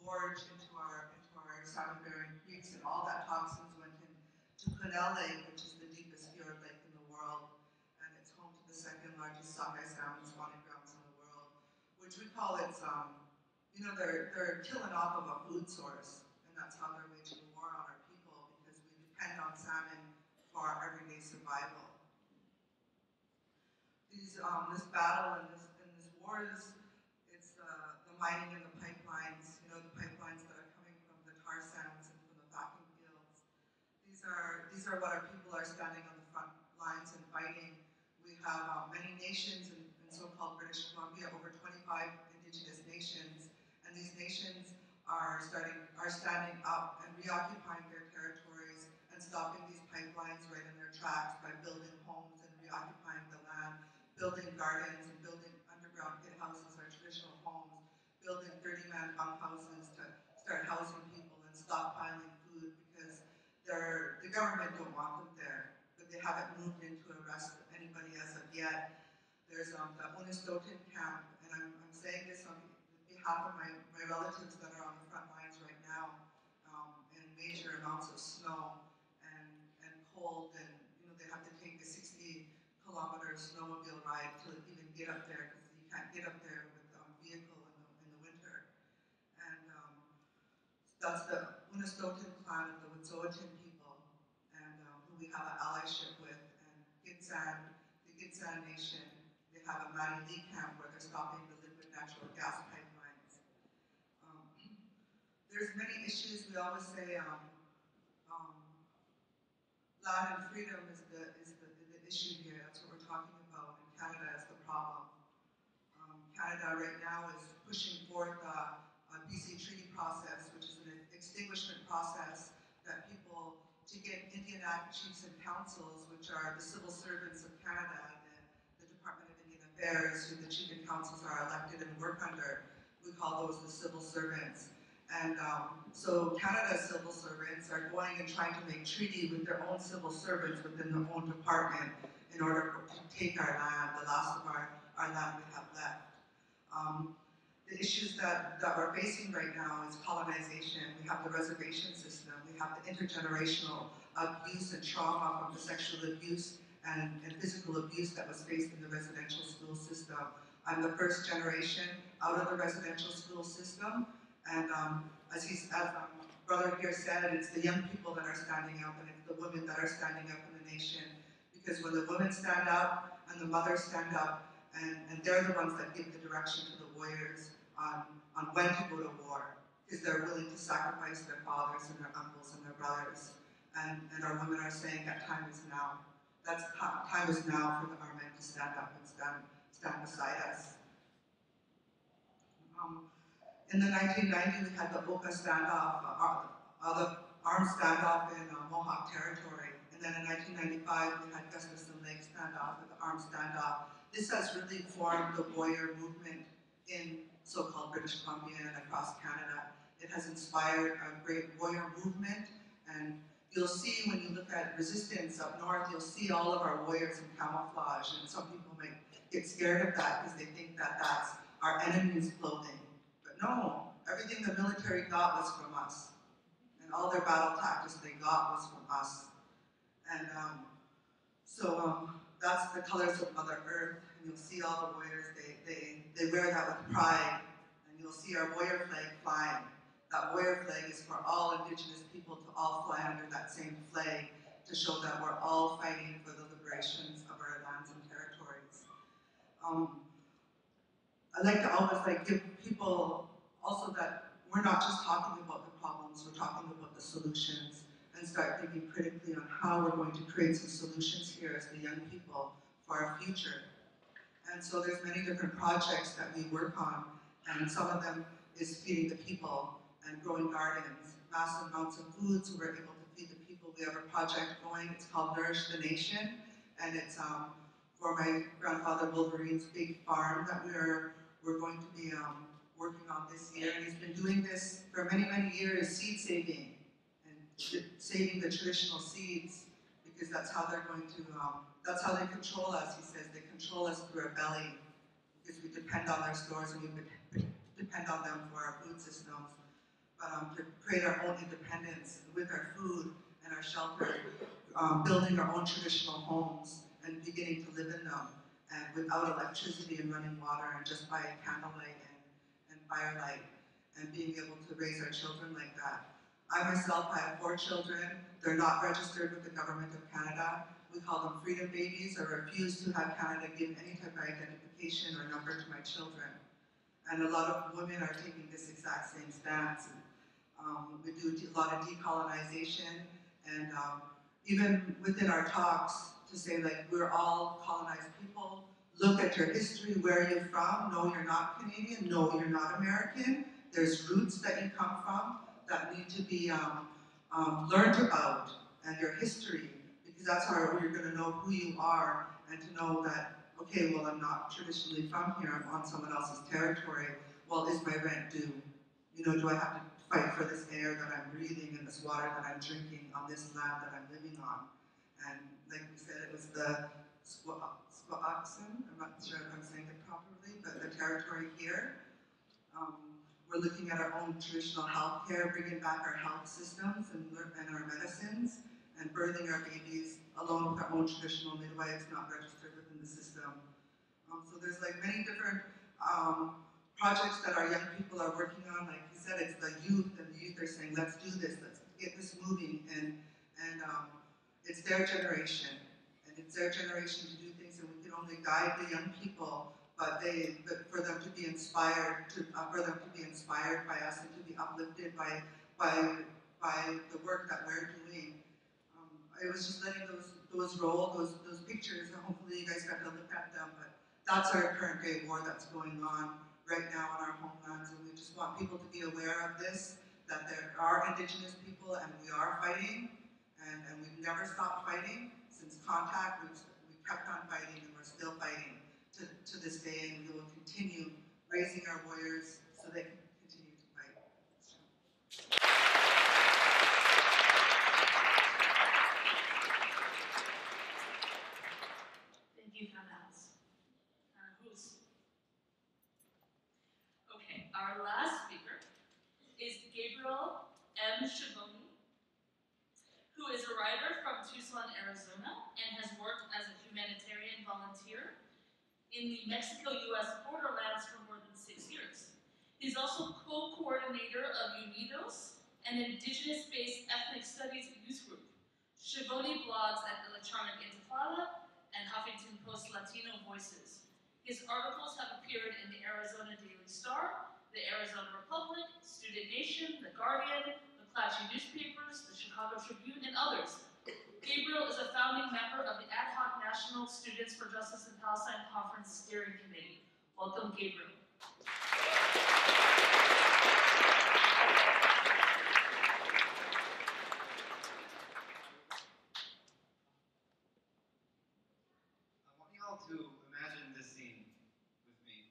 gorge into our into our salmon-bearing creeks, and all that toxins went into Quesnel Lake, which is the deepest fjord lake in the world, and it's home to the second largest sockeye salmon spawning grounds in the world, which we call it, um, you know, they're they're killing off of a food source, and that's how they're waging war on our people because we depend on salmon for our everyday survival. These, um, this battle and this, and this war is the mining and the pipelines, you know, the pipelines that are coming from the tar sands and from the vacuum fields. These are, these are what our people are standing on the front lines and fighting. We have uh, many nations in, in so-called British Columbia, over 25 indigenous nations, and these nations are starting, are standing up and reoccupying their territories and stopping these pipelines right in their tracks by building homes and reoccupying the land, building gardens and building underground pit houses, our traditional homes, building 30-man bunkhouses to start housing people and stockpiling food because the government don't want them there, but they haven't moved in to arrest anybody as of yet. There's um, the Unistoten camp, and I'm, I'm saying this on behalf of my, my relatives that are on the front lines right now um, in major amounts of snow and, and cold, and you know they have to take a 60 kilometer even get up there because you can't get up there with um, vehicle in the, in the winter. And um, that's the Unistoten clan of the Wet'suwet'en people, and um, who we have an allyship with, and Gitxsan, the Gitxsan Nation, they have a Madii Lii camp where they're stopping the liquid natural gas pipelines. Um, there's many issues, we always say, um, um, land and freedom is the, is the, the issue here, that's what we're talking about, and Canada is the problem. Um, Canada right now is pushing forth a, a BC treaty process, which is an extinguishment process that people, to get Indian Act chiefs and councils, which are the civil servants of Canada, the, the Department of Indian Affairs, who the chief and councils are elected and work under, we call those the civil servants. And um, so Canada's civil servants are going and trying to make treaty with their own civil servants within their own department in order to take our land, the last of our, our land we have left. Um, the issues that, that we're facing right now is colonization. We have the reservation system. We have the intergenerational abuse and trauma from the sexual abuse and, and physical abuse that was faced in the residential school system. I'm the first generation out of the residential school system. And um, as he's, as um, brother here said, it's the young people that are standing up and it's the women that are standing up in the nation. Because when the women stand up and the mothers stand up, and, and they're the ones that give the direction to the warriors on, on when to go to war. Because they're willing to sacrifice their fathers and their uncles and their brothers. And, and our women are saying that time is now. That's time is now for the, our men to stand up and stand, stand beside us. Um, in the 1990s, we had the Oka standoff, uh, uh, the armed standoff in uh, Mohawk territory. Then in 1995, we had Gustafsen Lake standoff, the armed standoff. This has really formed the warrior movement in so-called British Columbia and across Canada. It has inspired a great warrior movement, and you'll see when you look at resistance up north, you'll see all of our warriors in camouflage, and some people might get scared of that because they think that that's our enemy's clothing. But no, everything the military got was from us. And all their battle tactics they got was from us. And um, so um, that's the colors of Mother Earth. And you'll see all the warriors, they, they, they wear that with pride. And you'll see our warrior flag flying. That warrior flag is for all Indigenous people to all fly under that same flag to show that we're all fighting for the liberations of our lands and territories. Um, I like to always like give people also that we're not just talking about the problems, we're talking about the solutions and start thinking critically on how we're going to create some solutions here as the young people for our future. And so there's many different projects that we work on, and some of them is feeding the people and growing gardens, massive amounts of food, so we're able to feed the people. We have a project going, it's called Nourish the Nation, and it's um, for my grandfather Wolverine's big farm that we're we're going to be um, working on this year. And he's been doing this for many, many years, seed saving saving the traditional seeds because that's how they're going to, um, that's how they control us. He says they control us through our belly because we depend on their stores and we depend on them for our food systems. But um, to create our own independence with our food and our shelter, um, building our own traditional homes and beginning to live in them and without electricity and running water and just by candlelight and, and firelight and being able to raise our children like that. I myself, I have four children. They're not registered with the government of Canada. We call them freedom babies. I refuse to have Canada give any type of identification or number to my children. And a lot of women are taking this exact same stance. Um, we do a lot of decolonization and um, even within our talks, to say like we're all colonized people. Look at your history, where you're from. No, you're not Canadian. No, you're not American. There's roots that you come from that need to be um, um, learned about and your history because that's how you're going to know who you are and to know that okay, well I'm not traditionally from here. I'm on someone else's territory. Well, is my rent due? You know, do I have to fight for this air that I'm breathing and this water that I'm drinking on this land that I'm living on? And like we said, it was the Squaxin, I'm not sure if I'm saying it properly, but the territory here. Um, we're looking at our own traditional health care, bringing back our health systems and, and our medicines, and birthing our babies along with our own traditional midwives not registered within the system. Um, so there's like many different um, projects that our young people are working on. Like he said, it's the youth, and the youth are saying, let's do this, let's get this moving, and and um, it's their generation, and it's their generation to do things, and we can only guide the young people but they, but for them to be inspired, to, uh, for them to be inspired by us and to be uplifted by, by, by the work that we're doing. Um, I was just letting those, those roll, those, those pictures, and hopefully you guys got to look at them, but that's our current day war that's going on right now in our homelands, and we just want people to be aware of this, that there are indigenous people and we are fighting, and, and we've never stopped fighting since contact, we've, we've kept on fighting and we're still fighting to, to this day, and we will continue raising our warriors so they can continue to fight. So. Thank you. Okay, our last speaker is Gabriel M. Schivone, who is a writer from Tucson, Arizona, and has worked as a humanitarian volunteer in the Mexico-U.S. borderlands for more than six years. He's also co-coordinator of UNIDOS, an indigenous-based ethnic studies youth group. Schivone blogs at Electronic Intifada and Huffington Post Latino Voices. His articles have appeared in the Arizona Daily Star, the Arizona Republic, Student Nation, The Guardian, the McClatchy newspapers, the Chicago Tribune, and others. Gabriel is a founding member of the Ad hoc National Students for Justice in Palestine Conference Steering Committee. Welcome, Gabriel. I want you all to imagine this scene with me.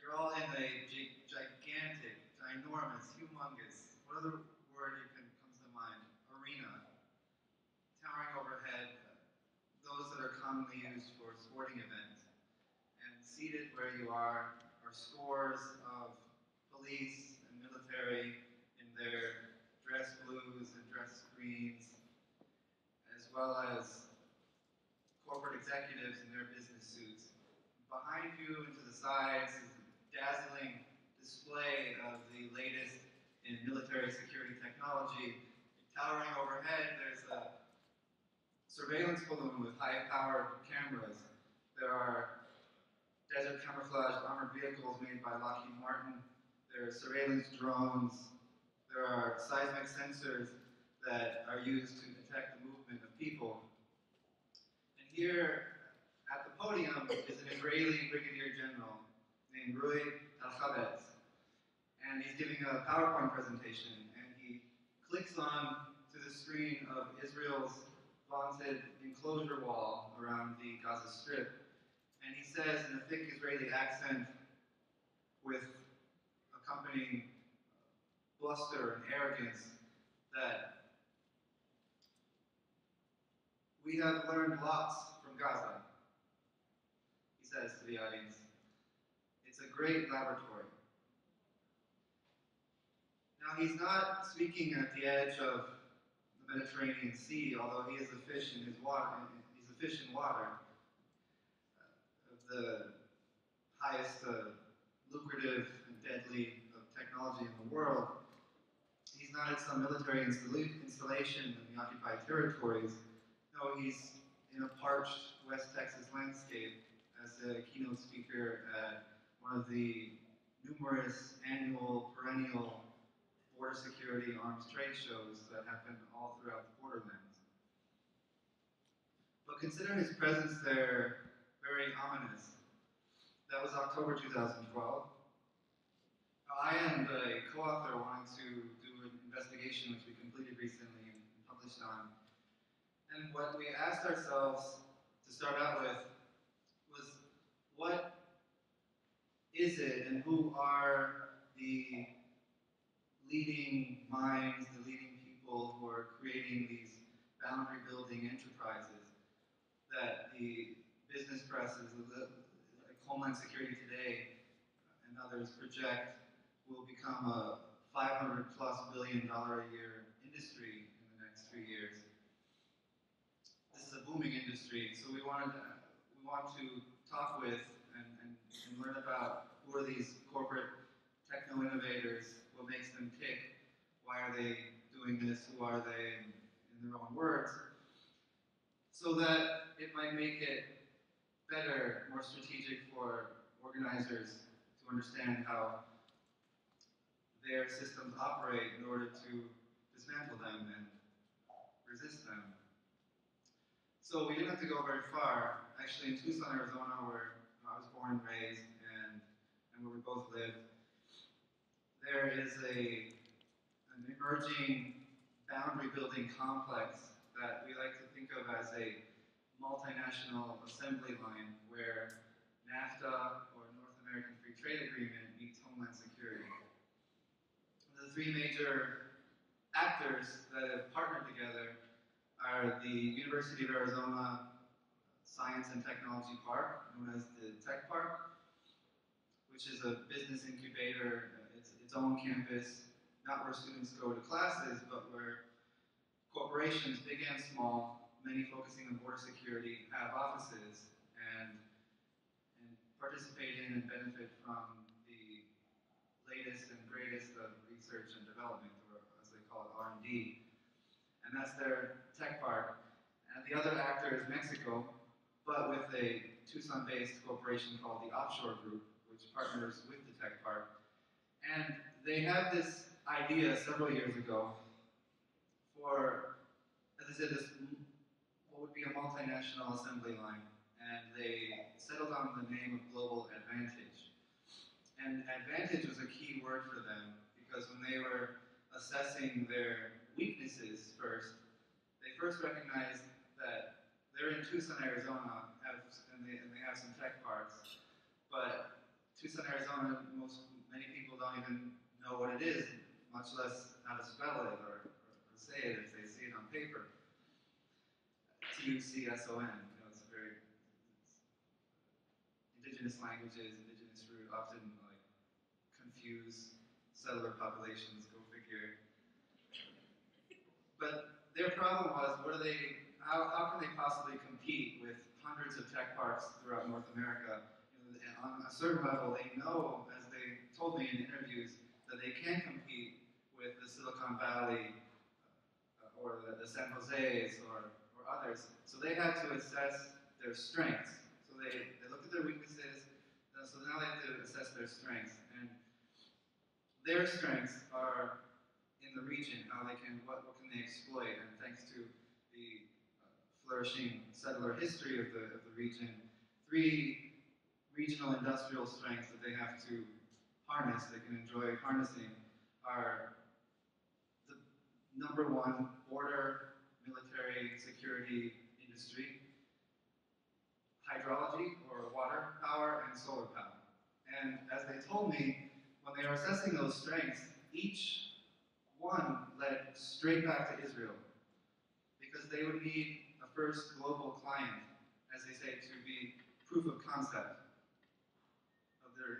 You're all in a gi- gigantic, ginormous, humongous, what other word you can comes to mind? Arena. Towering overhead, those that are commonly used for sporting events. And seated where you are are scores of police and military in their dress blues and dress greens, as well as corporate executives in their business suits. Behind you and to the sides is a dazzling display of the latest in military security technology. Towering overhead, there's a surveillance balloon with high-powered cameras. There are desert camouflage armored vehicles made by Lockheed Martin. There are surveillance drones. There are seismic sensors that are used to detect the movement of people. And here at the podium is an Israeli brigadier general named Rui Al-Chabez. And he's giving a PowerPoint presentation, and he clicks on to the screen of Israel's vaunted enclosure wall around the Gaza Strip. And he says in a thick Israeli accent, with accompanying bluster and arrogance, that we have learned lots from Gaza, he says to the audience. It's a great laboratory. Now, he's not speaking at the edge of Mediterranean Sea, although he is a fish in his water. He's a fish in water. Uh, the highest uh, lucrative and deadly of technology in the world. He's not at some military installation in the occupied territories. No, he's in a parched West Texas landscape as a keynote speaker at one of the numerous annual, perennial border security arms trade shows that happen all throughout the borderlands. But consider his presence there very ominous. That was October 2012. I and a co-author wanted to do an investigation which we completed recently and published on. And what we asked ourselves to start out with was what is it and who are the leading minds, the leading people who are creating these boundary building enterprises that the business presses, like Homeland Security Today and others project will become a 500 plus billion dollar a year industry in the next three years. This is a booming industry, so we wanted to, we want to talk with and, and, and learn about who are these corporate techno innovators, makes them tick, why are they doing this, who are they, in, their own words, so that it might make it better, more strategic for organizers to understand how their systems operate in order to dismantle them and resist them. So we didn't have to go very far. Actually, in Tucson, Arizona, where I was born and raised, and, and where we both live, there is a an emerging boundary building complex that we like to think of as a multinational assembly line where NAFTA or North American Free Trade Agreement meets Homeland Security. The three major actors that have partnered together are the University of Arizona Science and Technology Park, known as the Tech Park, which is a business incubator, it's own campus, not where students go to classes, but where corporations, big and small, many focusing on border security, have offices and, and participate in and benefit from the latest and greatest of research and development, or as they call it, R&D. And that's their tech park. And the other actor is Mexico, but with a Tucson-based corporation called the Offshore Group, which partners with the tech park. And they had this idea several years ago for, as I said, this what would be a multinational assembly line, and they settled on the name of Global Advantage. And advantage was a key word for them because when they were assessing their weaknesses first, they first recognized that they're in Tucson, Arizona, have, and, they, and they have some tech parks, but Tucson, Arizona, most people don't even know what it is, much less how to spell it or, or, say it if they see it on paper. T-U-C-S-O-N, you know, it's very, it's, indigenous languages, indigenous root often like confuse settler populations, go figure. But their problem was, what are they, how, how can they possibly compete with hundreds of tech parks throughout North America? You know, on a certain level, they know, told me in interviews, that they can compete with the Silicon Valley uh, or the, the San Jose's or, or others. So they had to assess their strengths. So they, they looked at their weaknesses, uh, so now they have to assess their strengths. And their strengths are in the region, how they can, what, what can they exploit, and thanks to the uh, flourishing settler history of the, of the region, three regional industrial strengths that they have to harness, they can enjoy harnessing, are the number one, border, military, security industry, hydrology, or water power, and solar power. And as they told me, when they were assessing those strengths, each one led straight back to Israel because they would need a first global client, as they say, to be proof of concept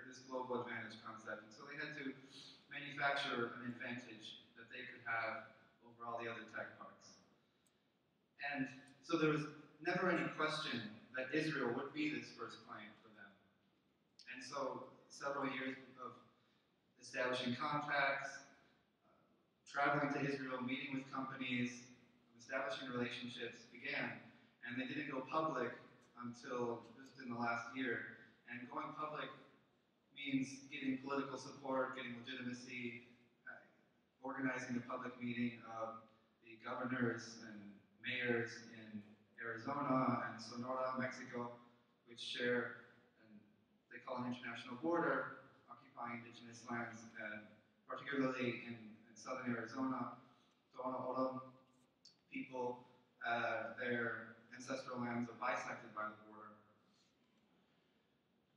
this global advantage concept. And so they had to manufacture an advantage that they could have over all the other tech parks. And so there was never any question that Israel would be this first client for them. And so several years of establishing contacts, uh, traveling to Israel, meeting with companies, establishing relationships began. And they didn't go public until just in the last year. And going public means getting political support, getting legitimacy, uh, organizing a public meeting of the governors and mayors in Arizona and Sonora, Mexico, which share, and they call an international border, occupying indigenous lands, and particularly in southern Arizona, Tohono O'odham people, uh, their ancestral lands are bisected by the border.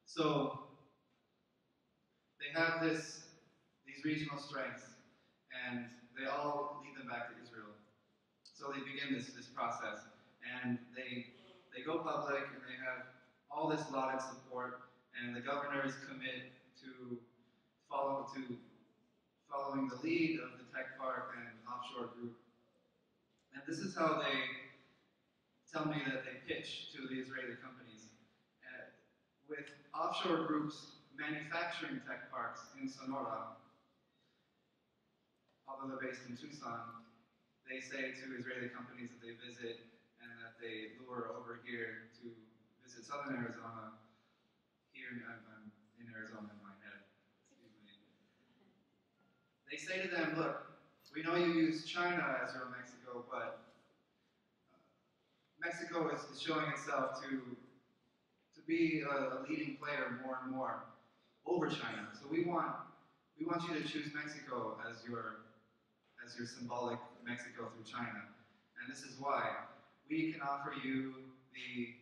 So they have this, these regional strengths, and they all lead them back to Israel. So they begin this, this process, and they, they go public, and they have all this lauded support, and the governors commit to follow, to following the lead of the Tech Park and Offshore Group. And this is how they tell me that they pitch to the Israeli companies. Uh, with Offshore Group's manufacturing tech parks in Sonora, although they're based in Tucson, they say to Israeli companies that they visit and that they lure over here to visit southern Arizona. Here, I'm, I'm in Arizona in my head. Excuse me. They say to them, look, we know you use China as your Mexico, but uh, Mexico is, showing itself to, to be a leading player more and more over China. So we want, we want you to choose Mexico as your, as your symbolic Mexico through China. And this is why we can offer you the,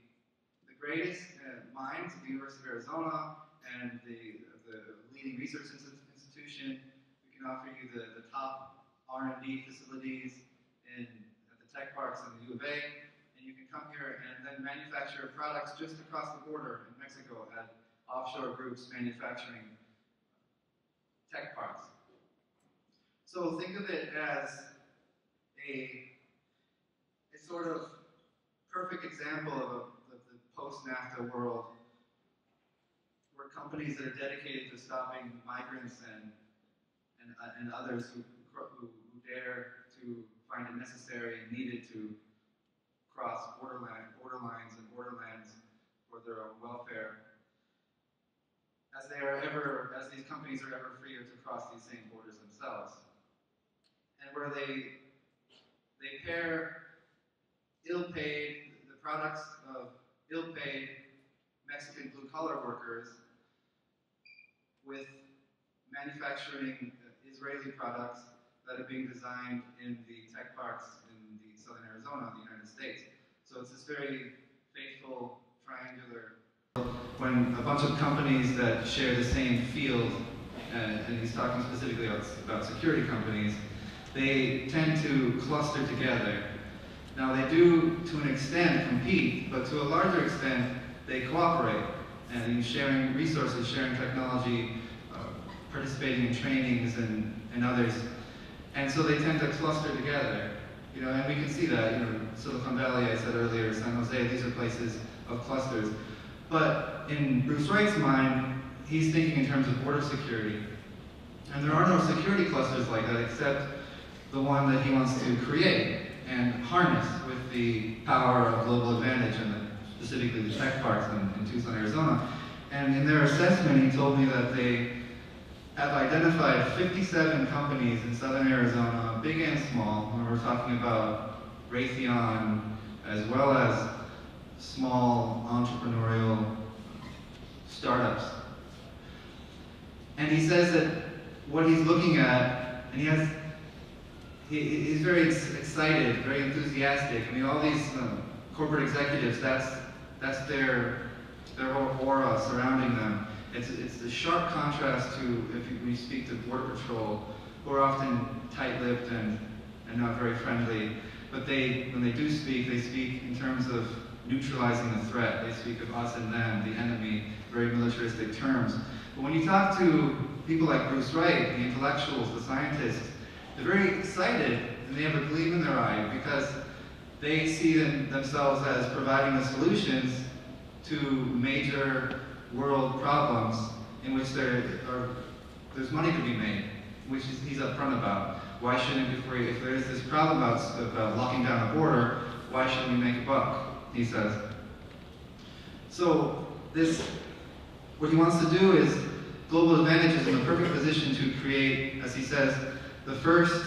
the greatest uh, minds at the University of Arizona and the, the leading research institution. We can offer you the, the top R&D facilities in, at the tech parks in the U of A. And you can come here and then manufacture products just across the border in Mexico at offshore groups manufacturing tech parts. So think of it as a, a sort of perfect example of, a, of the post-NAFTA world where companies that are dedicated to stopping migrants and, and, uh, and others who, who, who dare to find it necessary and needed to cross borderland, borderlines and borderlands for their own welfare as they are ever, as these companies are ever freer to cross these same borders themselves. And where they, they pair ill-paid, the products of ill-paid Mexican blue-collar workers with manufacturing Israeli products that are being designed in the tech parks in the southern Arizona, of the United States. So it's this very faithful triangular when a bunch of companies that share the same field, uh, and he's talking specifically about, security companies, they tend to cluster together. Now they do, to an extent, compete, but to a larger extent, they cooperate and in sharing resources, sharing technology, uh, participating in trainings and, and others. And so they tend to cluster together. You know, and we can see that, you know, Silicon Valley, I said earlier, San Jose, these are places of clusters. But in Bruce Wright's mind, he's thinking in terms of border security. And there are no security clusters like that except the one that he wants to create and harness with the power of global advantage and the, specifically the tech parks in, in Tucson, Arizona. And in their assessment, he told me that they have identified 57 companies in southern Arizona, big and small, and we're talking about Raytheon, as well as small entrepreneurial startups. And he says that what he's looking at, and he has, he, he's very excited, very enthusiastic. I mean, all these um, corporate executives, that's, that's their, their whole aura surrounding them. It's, it's a sharp contrast to if we speak to Border Patrol, who are often tight-lipped and, and not very friendly. But they, when they do speak, they speak in terms of neutralizing the threat. They speak of us and them, the enemy, very militaristic terms. But when you talk to people like Bruce Wright, the intellectuals, the scientists, they're very excited and they have a gleam in their eye because they see them, themselves as providing the solutions to major world problems in which there are, there's money to be made, which is, he's upfront about. Why shouldn't, we, if there's this problem about, about locking down a border, why shouldn't we make a buck? He says. So this, what he wants to do is, Global Advantage is in the perfect position to create, as he says, the first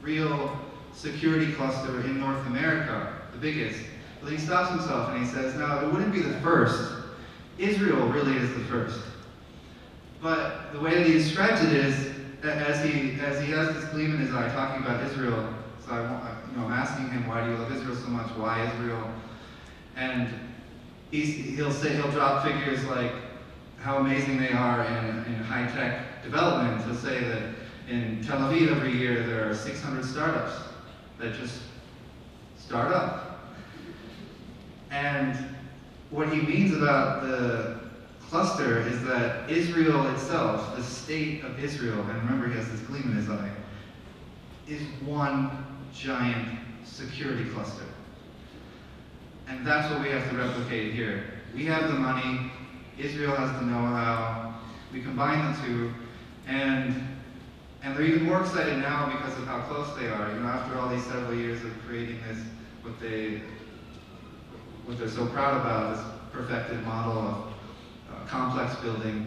real security cluster in North America, the biggest. But he stops himself and he says, now it wouldn't be the first, Israel really is the first. But the way that he describes it is, as he, as he has this gleam in his eye talking about Israel, so I, you know, I'm asking him, why do you love Israel so much? Why Israel? And he'll say, he'll drop figures like how amazing they are in, in high-tech development. He'll say that in Tel Aviv every year there are 600 startups that just start up. And what he means about the cluster is that Israel itself, the state of Israel, and remember he has this gleam in his eye, is one giant security cluster. And that's what we have to replicate here. We have the money, Israel has the know-how, we combine the two, and, and they're even more excited now because of how close they are. You know, after all these several years of creating this, what they, what they're so proud about, this perfected model of uh, complex building.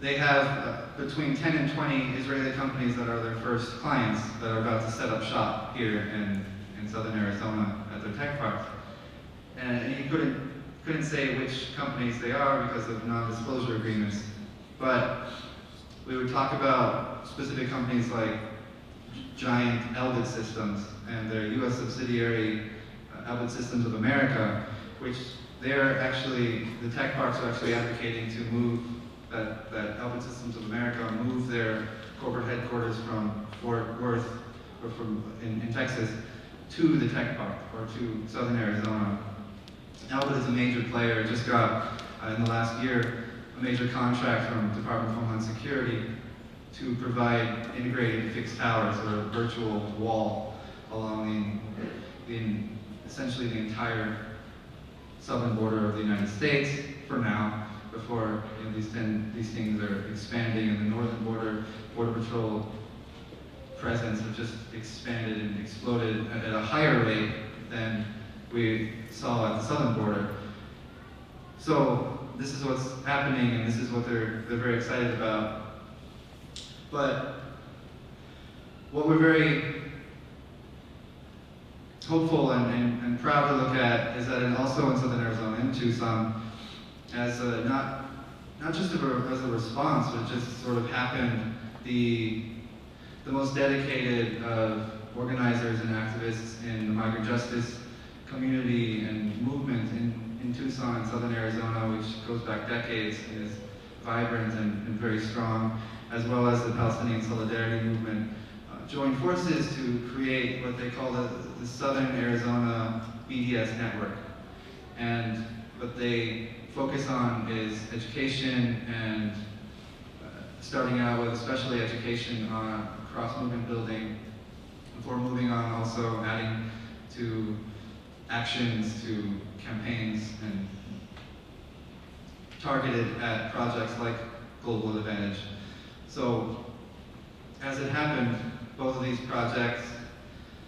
They have uh, between 10 and 20 Israeli companies that are their first clients that are about to set up shop here in, in southern Arizona at their tech park. And he couldn't, couldn't say which companies they are because of non-disclosure agreements. But we would talk about specific companies like Giant Elbit Systems and their U.S. subsidiary uh, Elbit Systems of America, which they're actually, the tech parks are actually advocating to move, that, that Elbit Systems of America move their corporate headquarters from Fort Worth, or from, in, in Texas, to the tech park, or to southern Arizona. Elbit is a major player, just got, uh, in the last year, a major contract from Department of Homeland Security to provide integrated fixed towers or a virtual wall along the, the, essentially the entire southern border of the United States for now, before you know, these, ten, these things are expanding and the northern border, Border Patrol presence have just expanded and exploded at, a higher rate than we saw at the southern border. So this is what's happening and this is what they're, they're very excited about. But what we're very hopeful and, and, and, proud to look at is that it also in southern Arizona, in Tucson, as a, not, not just a, as a response, but just sort of happened, the, the most dedicated of organizers and activists in the migrant justice community and movement in, in Tucson, southern Arizona, which goes back decades and is vibrant and, and very strong, as well as the Palestinian Solidarity Movement, uh, joined forces to create what they call the, the Southern Arizona BDS Network. And what they focus on is education and uh, starting out with especially education on cross-movement building, before moving on also adding to actions, to campaigns, and targeted at projects like Global Advantage. So, as it happened, both of these projects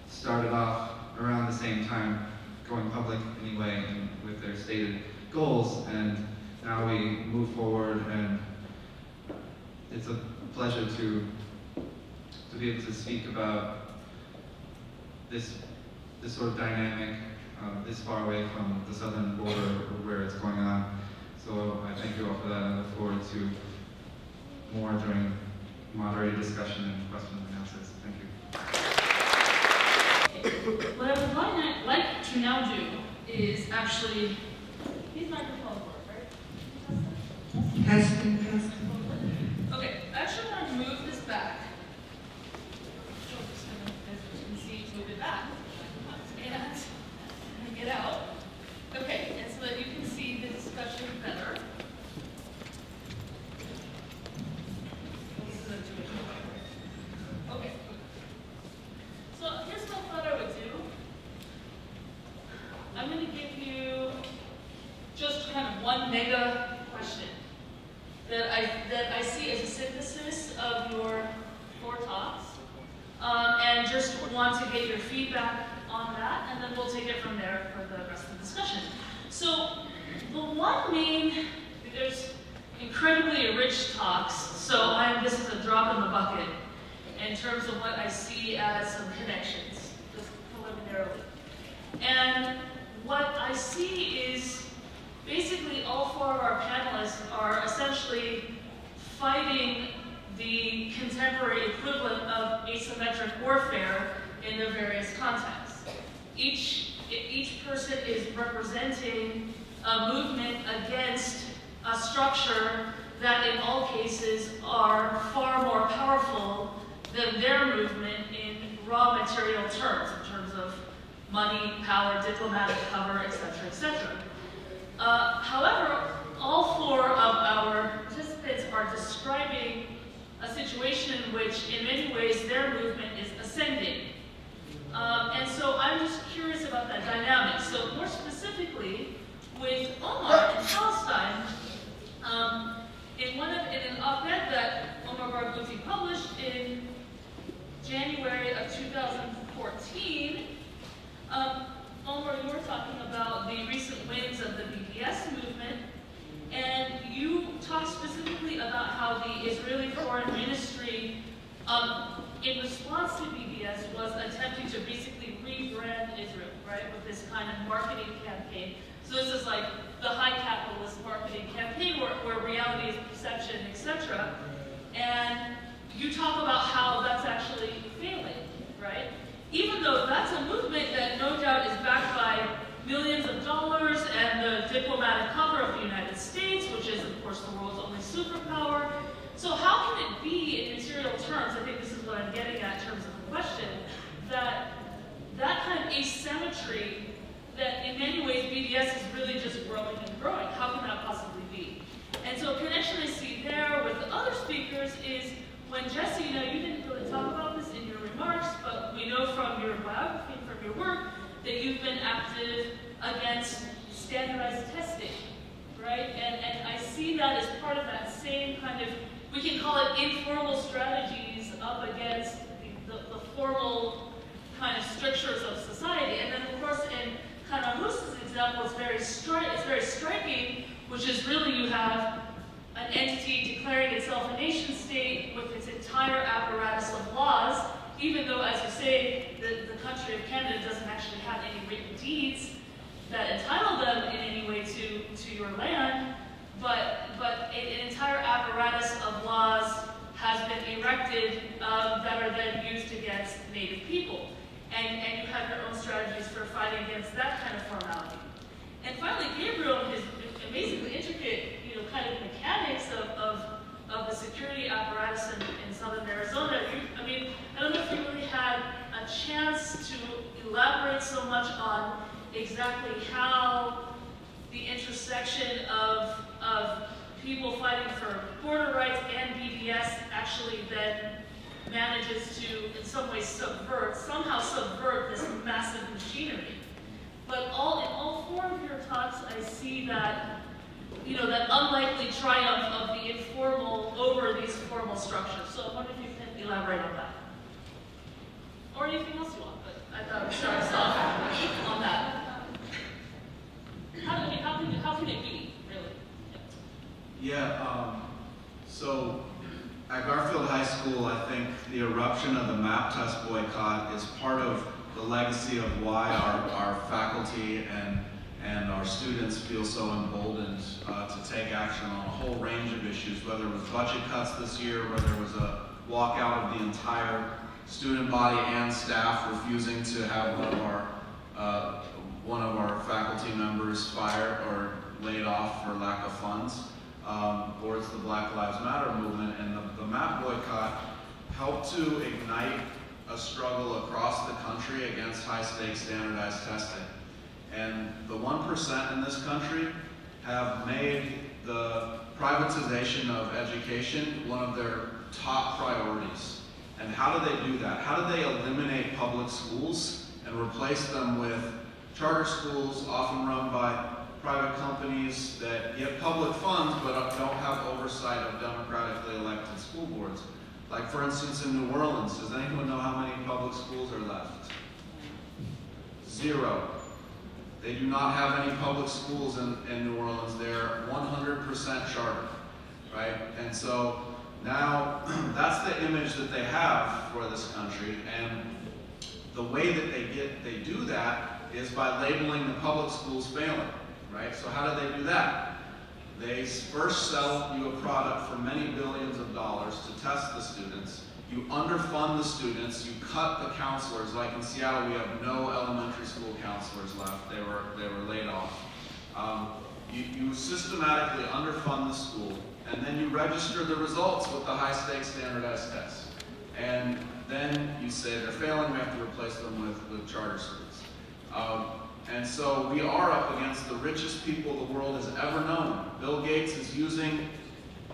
started off around the same time, going public anyway, and with their stated goals, and now we move forward, and it's a pleasure to be able to speak about this this sort of dynamic um, this far away from the southern border where it's going on. So I thank you all for that and look forward to more during moderated discussion and questions and answers. Thank you. What I would like, like to now do is actually, these microphones work, right? Testing, testing. Okay, I actually want to move this back. So I'm just going to, as you can see, move it back. And get out. Okay, and so that you can see the Okay. So here's what I thought I would do. I'm going to give you just kind of one mega question that I, that I see as a synthesis of your four talks, um, and just want to get your feedback on that, and then we'll take it from there for the rest of the discussion. So the one main, there's incredibly rich talks, so I'm, this is a drop in the bucket in terms of what I see as some connections, just preliminarily. And what I see is basically all four of our panelists are essentially fighting the contemporary equivalent of asymmetric warfare in their various contexts. Each, each person is representing a movement against a structure that in all cases are far more powerful than their movement in raw material terms, in terms of money, power, diplomatic cover, etc., etc. Uh, however, all four of our participants are describing a situation in which, in many ways, their movement is ascending. Um, and so I'm just curious about that dynamic. So more specifically, with Omar in Palestine. Um, in, one of, in an op-ed that Omar Barghouti published in January of 2014, um, Omar, you were talking about the recent wins of the BDS movement, and you talked specifically about how the Israeli foreign ministry, um, in response to BDS, was attempting to basically rebrand Israel, right, with this kind of marketing campaign so this is like the high capitalist marketing campaign where, where reality is perception, etc. And you talk about how that's actually failing, right? Even though that's a movement that no doubt is backed by millions of dollars and the diplomatic cover of the United States, which is of course the world's only superpower. So how can it be in material terms, I think this is what I'm getting at in terms of the question, that that kind of asymmetry that in many ways BDS is really just growing and growing. How can that possibly be? And so a connection I see there with the other speakers is when Jesse, you know, you didn't really talk about this in your remarks, but we know from your biography and from your work that you've been active against standardized testing, right? And, and I see that as part of that same kind of, we can call it informal strategies up against the, the, the formal kind of strictures of society. And then of course in Kanahus's example is very, very striking, which is really you have an entity declaring itself a nation state with its entire apparatus of laws, even though, as you say, the, the country of Canada doesn't actually have any written deeds that entitle them in any way to, to your land, but, but an entire apparatus of laws has been erected um, that are then used against Native people. And, and you have your own strategies for fighting against that kind of formality. And finally, Gabriel, his amazingly intricate, you know, kind of mechanics of, of, of the security apparatus in, in southern Arizona. You, I mean, I don't know if you really had a chance to elaborate so much on exactly how the intersection of, of people fighting for border rights and BDS actually then manages to, in some way, subvert, somehow subvert this massive machinery. But all in all four of your talks, I see that, you know, that unlikely triumph of the informal over these formal structures. So I wonder if you can elaborate on that. Or anything else you want, but I thought we'd start us off on that. How, do, how, can, how can it be, really? Yeah, um, so at Garfield High School, I think the eruption of the MAP test boycott is part of the legacy of why our, our faculty and, and our students feel so emboldened uh, to take action on a whole range of issues, whether it was budget cuts this year, whether it was a walkout of the entire student body and staff refusing to have one of our, uh, one of our faculty members fired or laid off for lack of funds um, it's the Black Lives Matter movement, and the, the MAP boycott helped to ignite a struggle across the country against high-stakes standardized testing. And the 1% in this country have made the privatization of education one of their top priorities. And how do they do that? How do they eliminate public schools and replace them with charter schools often run by private companies that get public funds but don't have oversight of democratically elected school boards. Like for instance in New Orleans, does anyone know how many public schools are left? Zero. They do not have any public schools in, in New Orleans. They're 100% charter, right? And so now that's the image that they have for this country. And the way that they get, they do that is by labeling the public schools failing right? So how do they do that? They first sell you a product for many billions of dollars to test the students. You underfund the students, you cut the counselors. Like in Seattle, we have no elementary school counselors left. They were, they were laid off. Um, you, you systematically underfund the school, and then you register the results with the high-stakes standardized tests. And then you say they're failing, we have to replace them with, with charter schools. Um, and so we are up against the richest people the world has ever known. Bill Gates is using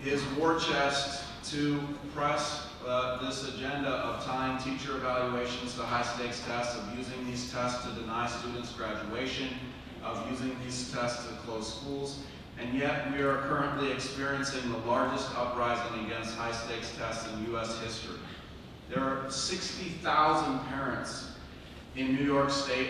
his war chest to press uh, this agenda of tying teacher evaluations to high stakes tests, of using these tests to deny students graduation, of using these tests to close schools. And yet we are currently experiencing the largest uprising against high stakes tests in US history. There are 60,000 parents in New York State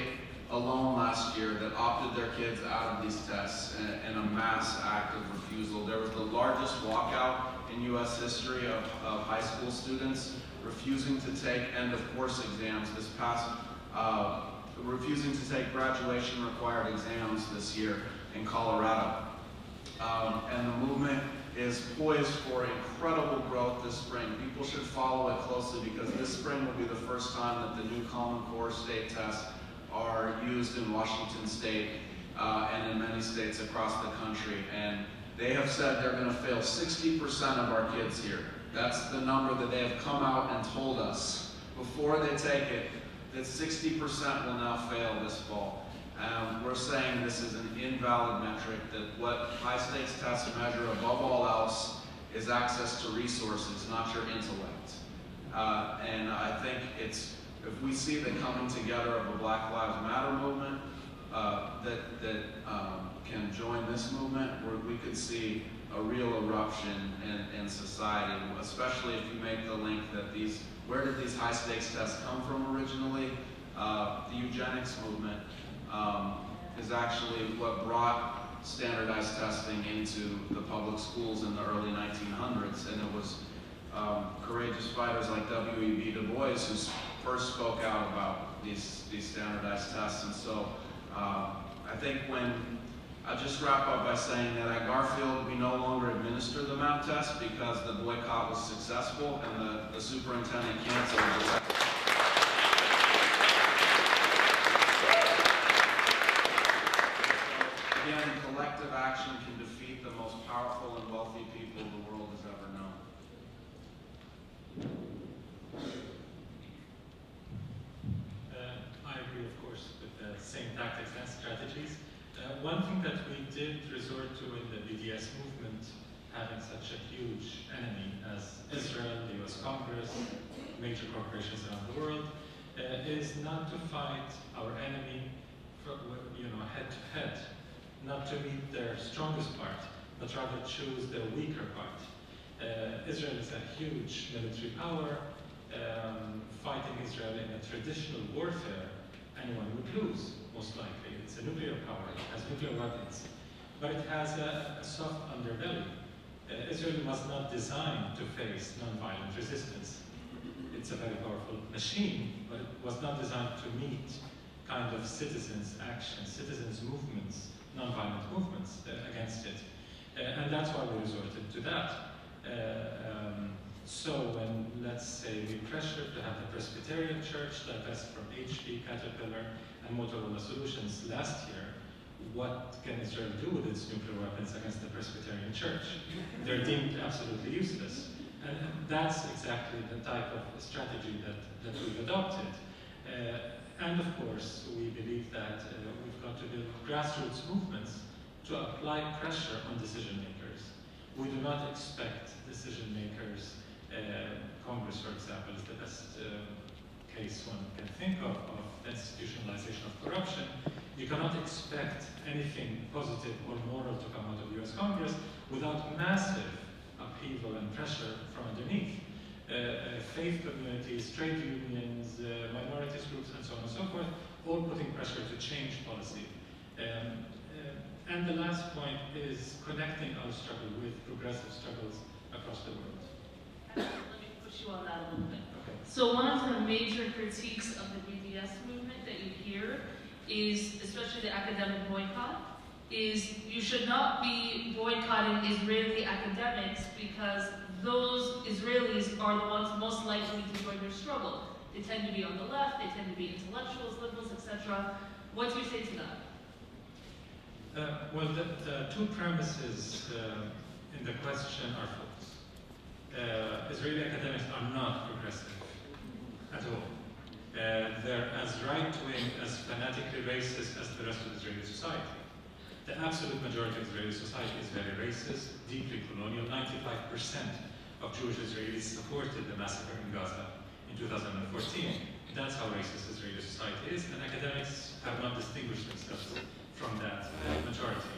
alone last year that opted their kids out of these tests in, in a mass act of refusal. There was the largest walkout in U.S. history of, of high school students refusing to take end of course exams this past uh, refusing to take graduation required exams this year in Colorado. Um, and the movement is poised for incredible growth this spring. People should follow it closely because this spring will be the first time that the new Common Core state tests are used in Washington state uh, and in many states across the country. And they have said they're going to fail 60% of our kids here. That's the number that they have come out and told us before they take it, that 60% will now fail this fall. Um, we're saying this is an invalid metric, that what high stakes tests measure above all else is access to resources, not your intellect. Uh, and I think it's, if we see the coming together of a Black Lives Matter movement uh, that, that um, can join this movement, where we could see a real eruption in, in society, especially if you make the link that these, where did these high stakes tests come from originally? Uh, the eugenics movement um, is actually what brought standardized testing into the public schools in the early 1900s, and it was um, courageous fighters like W.E.B. Du Bois who first spoke out about these, these standardized tests, and so uh, I think when I'll just wrap up by saying that at Garfield, we no longer administer the MAP test because the boycott was successful and the, the superintendent canceled the Again, collective action can defeat the most powerful and wealthy people the world has ever known. Uh, I agree, of course, with the same tactics and strategies. Uh, one thing that we did resort to in the BDS movement, having such a huge enemy as Israel, the US Congress, major corporations around the world, uh, is not to fight our enemy for, you know, head to head, not to meet their strongest part, but rather choose their weaker part. Uh, Israel is a huge military power. Um, fighting Israel in a traditional warfare, anyone would lose, most likely. It's a nuclear power, it has nuclear weapons, but it has a, a soft underbelly. Uh, Israel was not designed to face nonviolent resistance. It's a very powerful machine, but it was not designed to meet kind of citizens' actions, citizens' movements, nonviolent movements uh, against it. Uh, and that's why we resorted to that. Uh, um, so when, let's say, we pressured to have the Presbyterian Church divest from HP, Caterpillar, and Motorola Solutions last year, what can Israel do with its nuclear weapons against the Presbyterian Church? They're deemed absolutely useless. And that's exactly the type of strategy that, that we've adopted. Uh, and of course, we believe that uh, we've got to build grassroots movements to apply pressure on decision makers. We do not expect decision makers uh, Congress, for example, is the best uh, case one can think of, of institutionalization of corruption. You cannot expect anything positive or moral to come out of US Congress without massive upheaval and pressure from underneath. Uh, uh, faith communities, trade unions, uh, minorities groups, and so on and so forth, all putting pressure to change policy. Um, uh, and the last point is connecting our struggle with progressive struggles across the world. Let me push you on that a little bit. So one of the major critiques of the BDS hear is, especially the academic boycott, is you should not be boycotting Israeli academics because those Israelis are the ones most likely to join your struggle. They tend to be on the left, they tend to be intellectuals, liberals, etc. What do you say to that? Uh, well, the, the, two premises uh, in the question are false. Uh, Israeli academics are not progressive at all. Uh, they're as right-wing, as fanatically racist as the rest of the Israeli society. The absolute majority of Israeli society is very racist, deeply colonial. 95% of Jewish Israelis supported the massacre in Gaza in 2014. That's how racist Israeli society is, and academics have not distinguished themselves from that uh, majority.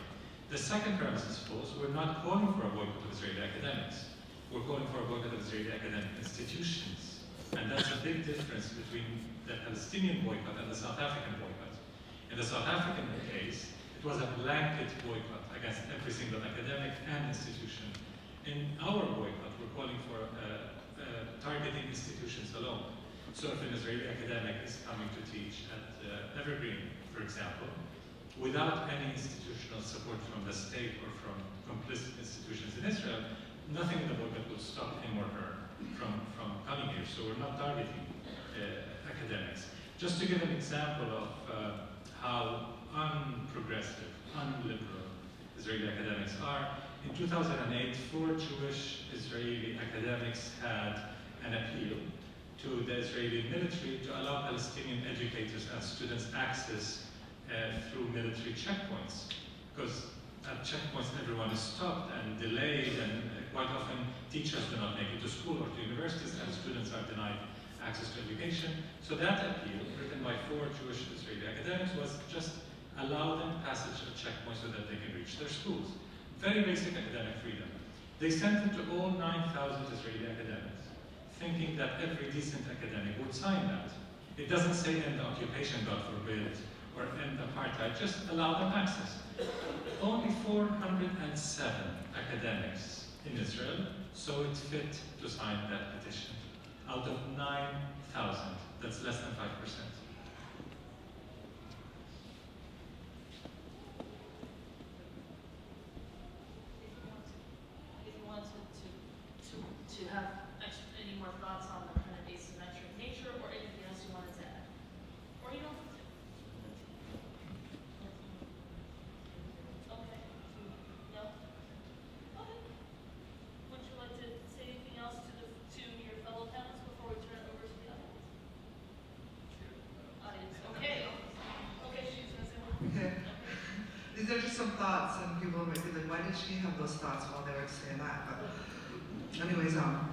The second premise is false. We're not calling for a boycott of Israeli academics. We're calling for a boycott of Israeli academic institutions. And that's a big difference between the Palestinian boycott and the South African boycott. In the South African case, it was a blanket boycott against every single academic and institution. In our boycott, we're calling for uh, uh, targeting institutions alone. So if an Israeli academic is coming to teach at uh, Evergreen, for example, without any institutional support from the state or from complicit institutions in Israel, nothing in the boycott would stop him or her from, from coming here. So we're not targeting uh, academics. Just to give an example of uh, how unprogressive, unliberal Israeli academics are, in 2008, four Jewish Israeli academics had an appeal to the Israeli military to allow Palestinian educators and students access uh, through military checkpoints. Because at checkpoints everyone is stopped and delayed and uh, quite often teachers do not make it to school or to universities and students are denied access to education. So that appeal, written by four Jewish Israeli academics, was just allow them passage at checkpoints so that they can reach their schools. Very basic academic freedom. They sent it to all 9,000 Israeli academics thinking that every decent academic would sign that. It doesn't say end occupation, God forbid, or end apartheid, just allow them access. Only 407 academics in Israel so it fit to sign that petition. Out of 9,000, that's less than 5%. If you want to, to, to, to have ex- any more thoughts on the kind of asymmetric nature or anything else you wanted to add? Or you don't have to? Okay. No? Okay. Would you like to say anything else to the, to your fellow panelists before we turn it over to the audience? Audience, okay. Okay, she's gonna say one. Okay. These are just some thoughts, and people might be like, why did she have those thoughts while they were saying that? But anyways, um,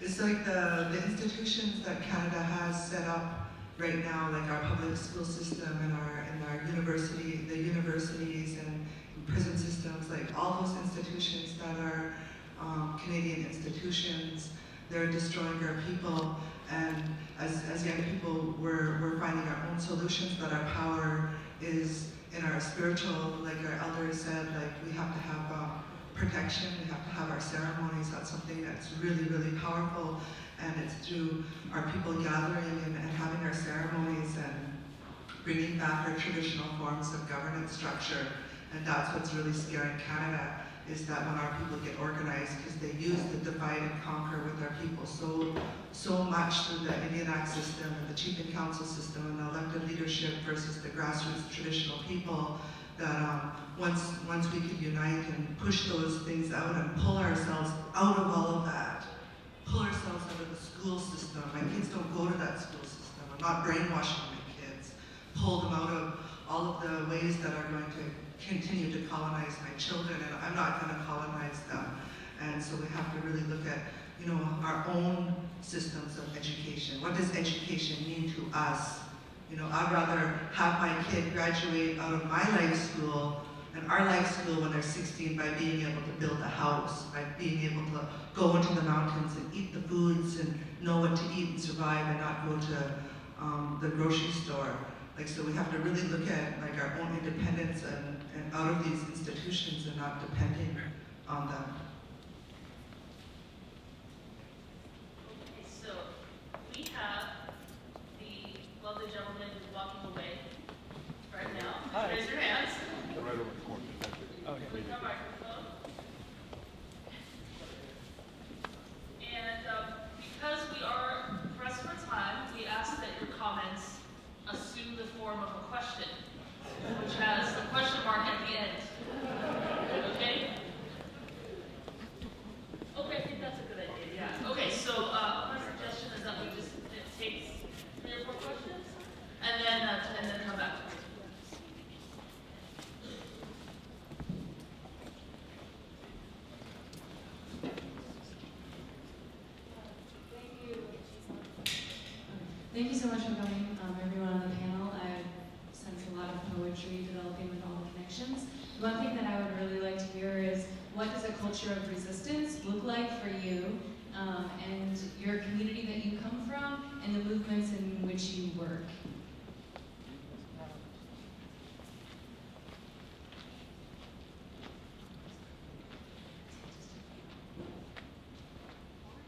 it's like the, the institutions that Canada has set up right now, like our public school system and our, and our university, the universities and prison systems, like all those institutions that are um, Canadian institutions, they're destroying our people. And as, as young people, we're, we're finding our own solutions, that our power is in our spiritual, like our elders said, like we have to have um, protection, we have to have our ceremonies. That's something that's really, really powerful. And it's through our people gathering and, and having our ceremonies and bringing back our traditional forms of governance structure. And that's what's really scaring Canada, is that when our people get organized, because they use the divide and conquer with our people so, so much through the Indian Act system and the chief and council system and the elected leadership versus the grassroots traditional people, that um, once, once we can unite and push those things out and pull ourselves out of all of that, pull ourselves out of the school system. My kids don't go to that school system. I'm not brainwashing my kids. Pull them out of all of the ways that are going to continue to colonize my children, and I'm not going to colonize them. And so we have to really look at, you know, our own systems of education. What does education mean to us? You know, I'd rather have my kid graduate out of my life school and our life school when they're 16 by being able to build a house, by being able to go into the mountains and eat the foods and know what to eat and survive and not go to um, the grocery store. Like, so we have to really look at like our own independence and, and out of these institutions and not depending on them. Okay, so we have the lovely gentleman who's walking away right now. Hi. Raise your hands. Right over the corner. Okay. With the microphone. And um, because we are pressed for time, we ask that your comments assume the form of a question, which has the question mark at the end. Okay? Okay, I think that's a good idea, yeah. Okay, so uh, my suggestion is that we just take three or four questions, and then, uh, and then come back. Thank you so much for coming, um, everyone on the panel. I sense a lot of poetry developing with all the connections. One thing that I would really like to hear is what does a culture of resistance look like for you um, and your community that you come from and the movements in which you work?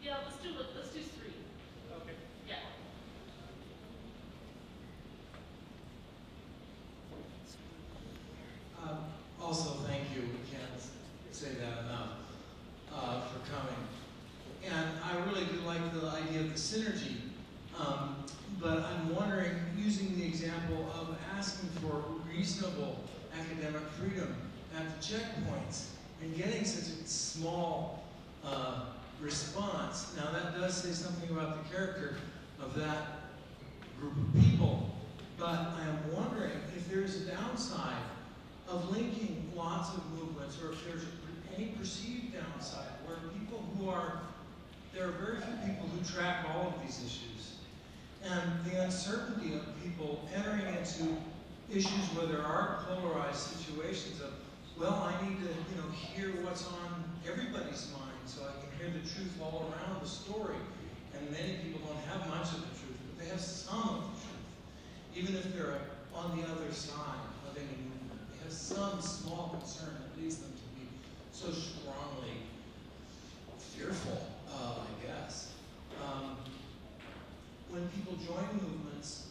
Yeah, let's do, let's do three. Okay. Yeah. say that enough, uh, for coming. And I really do like the idea of the synergy. Um, but I'm wondering, using the example of asking for reasonable academic freedom at the checkpoints and getting such a small uh, response. Now that does say something about the character of that group of people, but I am wondering if there's a downside of linking lots of movements or if there's any perceived downside where people who are, there are very few people who track all of these issues. And the uncertainty of people entering into issues where there are polarized situations of, well, I need to, you know, hear what's on everybody's mind so I can hear the truth all around the story. And many people don't have much of the truth, but they have some of the truth. Even if they're on the other side of any movement. They have some small concern that leads them to be so strongly fearful, uh, I guess. Um, when people join movements,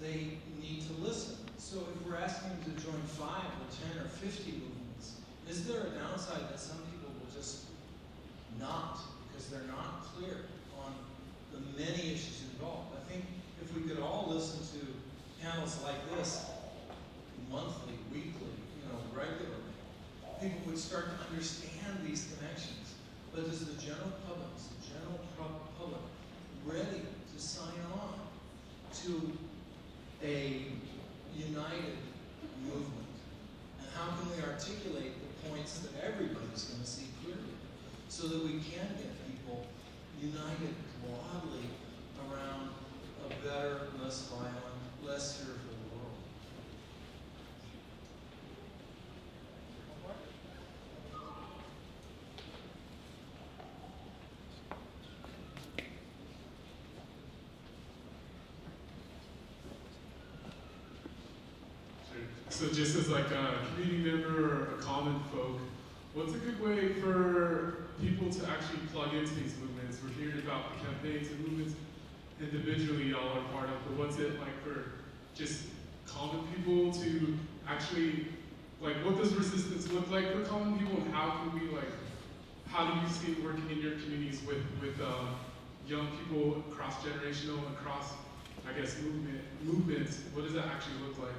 they need to listen. So if we're asking them to join five or 10 or 50 movements, is there a downside that some people will just not because they're not clear on the many issues involved? I think if we could all listen to panels like this monthly, weekly, you know, regularly, people would start to understand. But this is the general public, is the general public ready to sign on to a united movement? And how can we articulate the points that everybody's going to see clearly so that we can get people united broadly around a better, less violent, less fearful world? So just as like a community member or a common folk, what's a good way for people to actually plug into these movements? We're hearing about the campaigns and movements individually y'all are part of, but what's it like for just common people to actually, like what does resistance look like for common people and how can we like, how do you see it working in your communities with, with uh, young people, cross-generational, across, I guess, movement, movements? What does that actually look like?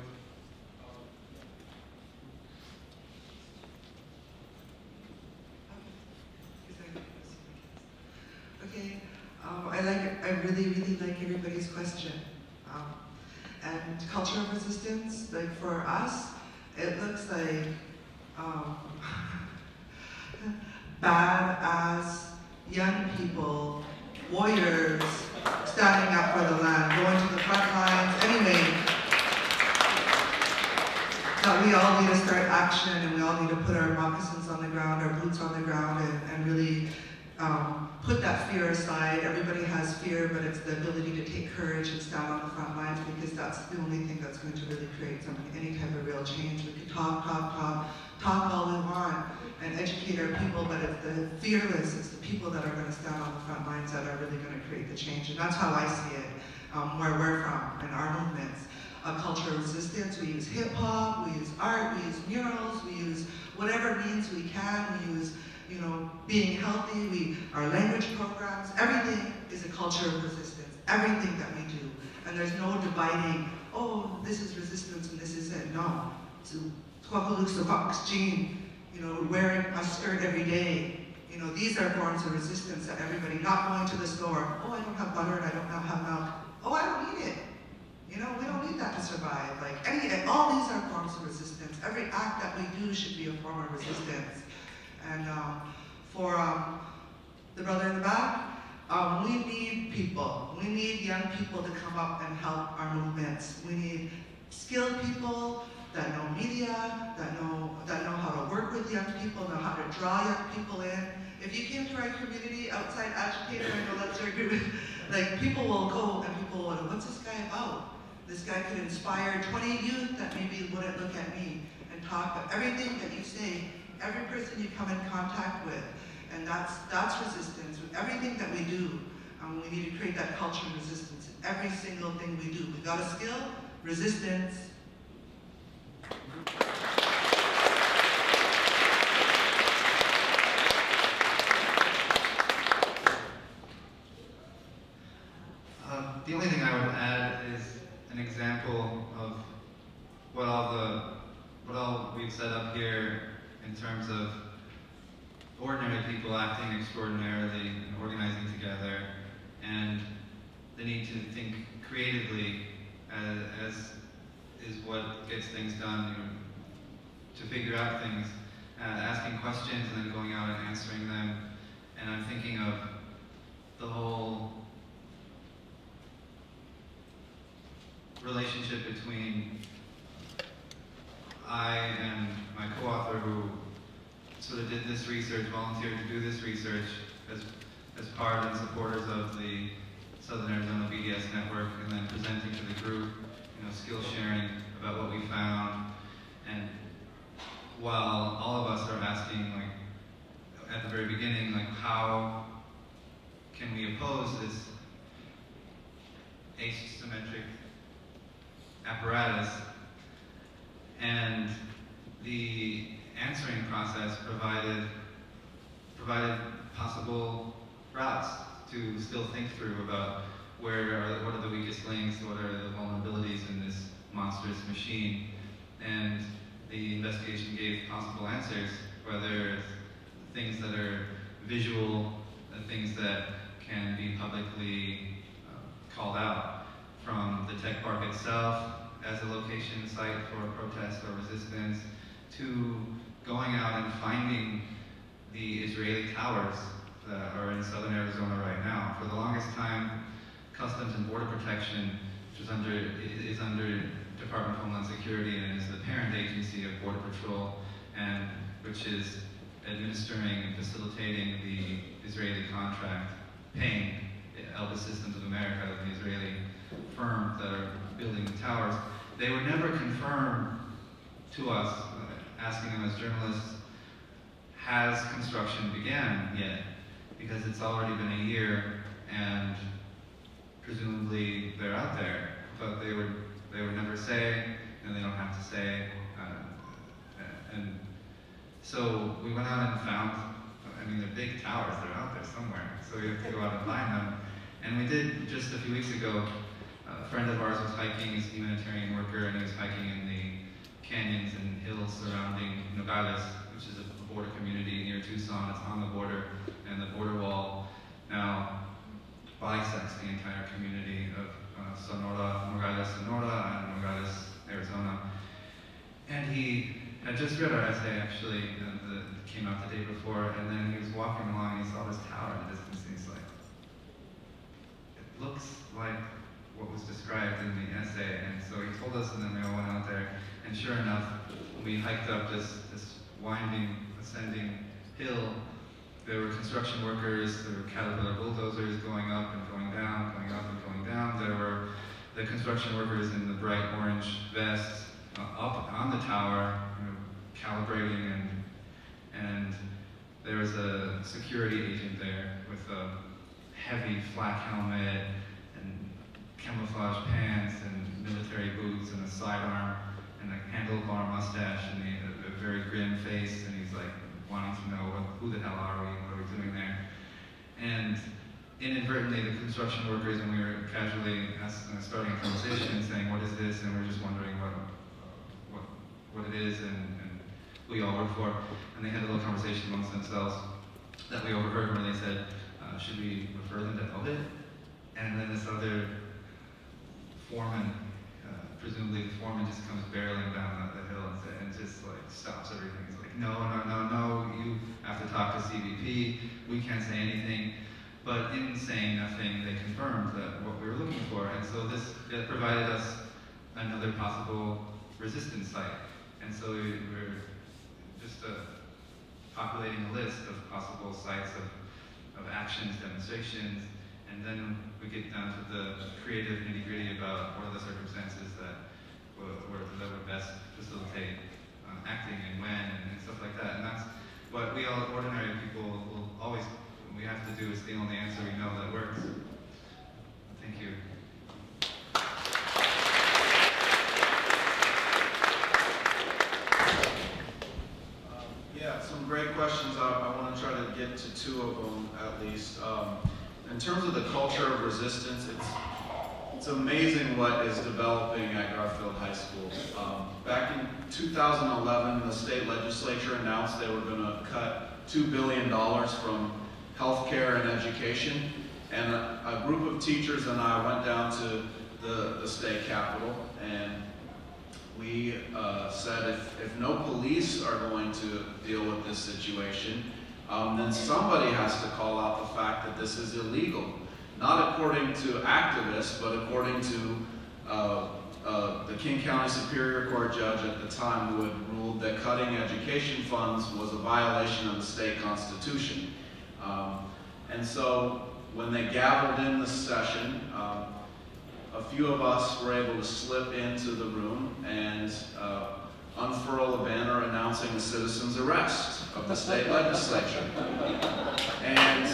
Okay, um, I like, I really, really like everybody's question. Um, and culture of resistance, like for us, it looks like um, badass young people, warriors, standing up for the land, going to the front lines. Anyway, that we all need to start action and we all need to put our moccasins on the ground, our boots on the ground, and, and really um, put that fear aside. Everybody has fear, but it's the ability to take courage and stand on the front lines because that's the only thing that's going to really create something, any type of real change. We can talk, talk, talk, talk all we want and educate our people, but it's the fearless, it's the people that are going to stand on the front lines that are really going to create the change. And that's how I see it, um, where we're from and our movements. A culture of resistance, we use hip hop, we use art, we use murals, we use whatever means we can, we use you know, being healthy, we, our language programs, everything is a culture of resistance, everything that we do. And there's no dividing, oh, this is resistance and this is it. No. So, box jean, you know, wearing a skirt every day. You know, these are forms of resistance that everybody, not going to the store, oh, I don't have butter and I don't have milk. Oh, I don't need it. You know, we don't need that to survive. Like, any, all these are forms of resistance. Every act that we do should be a form of resistance. And um, for um, the brother in the back, um, we need people. We need young people to come up and help our movements. We need skilled people that know media, that know that know how to work with young people, know how to draw young people in. If you came to our community outside agitator, I know that's your group, like people will go and people will, what's this guy about? This guy could inspire 20 youth that maybe wouldn't look at me and talk, but everything that you say every person you come in contact with. And that's, that's resistance. With everything that we do, um, we need to create that culture of resistance in every single thing we do. we got a skill, resistance. Um, the only thing I would add is an example of what all the what all we've set up here in terms of ordinary people acting extraordinarily and organizing together, and the need to think creatively as, as is what gets things done, you know, to figure out things, uh, asking questions and then going out and answering them. And I'm thinking of the whole relationship between I and my co-author who sort of did this research, volunteered to do this research as, as part and supporters of the Southern Arizona BDS network and then presenting to the group, you know, skill sharing about what we found. And while all of us are asking, like, at the very beginning, like, how can we oppose this asymmetric apparatus? And the answering process provided provided possible routes to still think through about where are what are the weakest links, what are the vulnerabilities in this monstrous machine, and the investigation gave possible answers, whether things that are visual, things that can be publicly uh, called out from the tech park itself as a location site for protest or resistance, to going out and finding the Israeli towers that are in southern Arizona right now. For the longest time, Customs and Border Protection, which is under, is under Department of Homeland Security and is the parent agency of Border Patrol, and which is administering and facilitating the Israeli contract, paying Elbit Systems of America, the Israeli firm that are building the towers. They were never confirmed to us, asking them as journalists, has construction began yet? Because it's already been a year and presumably they're out there, but they would they would never say, and they don't have to say. Uh, and so we went out and found, I mean, they're big towers, they're out there somewhere, so we have to go out and find them. And we did just a few weeks ago, friend of ours was hiking, he's a humanitarian worker, and he was hiking in the canyons and hills surrounding Nogales, which is a border community near Tucson. It's on the border, and the border wall now bisects the entire community of uh, Sonora, Nogales, Sonora, and Nogales, Arizona. And he had just read our essay, actually, uh, that came out the day before, and then he was walking along and he saw this tower in the distance, and he's like, it looks like what was described in the essay. And so he told us, and then we all went out there, and sure enough, we hiked up this, this winding, ascending hill there were construction workers, there were Caterpillar bulldozers going up and going down, going up and going down. There were the construction workers in the bright orange vests uh, up on the tower, you know, calibrating and and there was a security agent there with a heavy flak helmet camouflage pants and military boots and a sidearm and a handlebar mustache and a, a very grim face and he's like wanting to know what, who the hell are we and what are we doing there. And inadvertently, the construction workers, and we were casually asking, starting a conversation and saying, what is this? And we are just wondering what, what, what it is and, and you all work for. And they had a little conversation amongst themselves that we overheard where they said, uh, should we refer them to Elbit? And then this other foreman, uh, presumably the foreman just comes barreling down the, hill and, and just like stops everything He's like, no, no, no, no, you have to talk to CBP, we can't say anything. But in saying nothing, they confirmed that what we were looking for. And so this it provided us another possible resistance site. And so we were just uh, populating a list of possible sites of, of actions, demonstrations, and then we get down to the creative nitty gritty about what are the circumstances that, were, that would best facilitate um, acting and when and, and, stuff like that. And that's what we all ordinary people will always, we have to do is the only answer we know that works. Thank you. Um, yeah, some great questions. I, I want to try to get to two of them at least. Um, in terms of the culture of resistance, it's It's amazing what is developing at Garfield High School. Um, back in 2011, the state legislature announced they were going to cut $2 billion from healthcare and education. And a, a group of teachers and I went down to the, the state capitol and we uh, said if, if no police are going to deal with this situation, um, then somebody has to call out the fact that this is illegal. Not according to activists, but according to uh, uh, the King County Superior Court judge at the time who had ruled that cutting education funds was a violation of the state constitution. Um, and so when they gavelled in the session, um, a few of us were able to slip into the room and uh, unfurl a banner announcing a citizen's arrest of the state legislature. And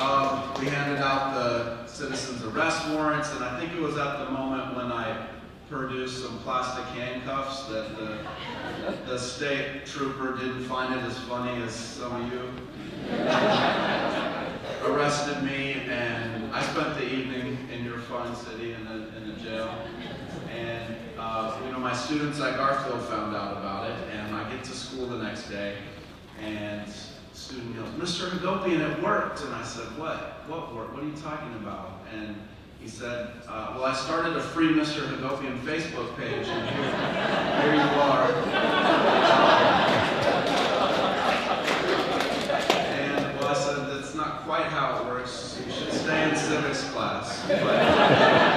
um, we handed out the citizen's arrest warrants, and I think it was at the moment when I produced some plastic handcuffs that the, the state trooper didn't find it as funny as some of you. Arrested me, and I spent the evening in your fine city in the, in the jail. And, uh, you know, my students at Garfield found out about it, and I get to school the next day, and student yells, Mr. Hagopian, it worked. And I said, what? What worked? What are you talking about? And he said, uh, well, I started a free Mr. Hagopian Facebook page, and here, you are. and, well, I said, that's not quite how it works. You should stay in civics class. But,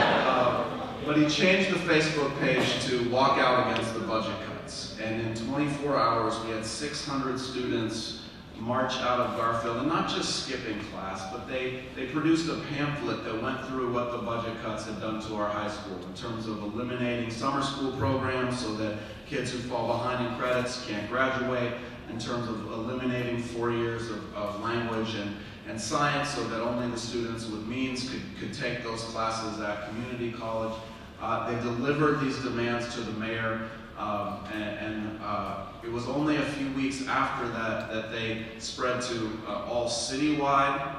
but he changed the Facebook page to walk out against the budget cuts. And in 24 hours, we had 600 students march out of Garfield, and not just skipping class, but they, they produced a pamphlet that went through what the budget cuts had done to our high school in terms of eliminating summer school programs so that kids who fall behind in credits can't graduate, in terms of eliminating four years of, of language and, and science so that only the students with means could, could take those classes at community college. Uh, they delivered these demands to the mayor um, and, and uh, it was only a few weeks after that that they spread to uh, all citywide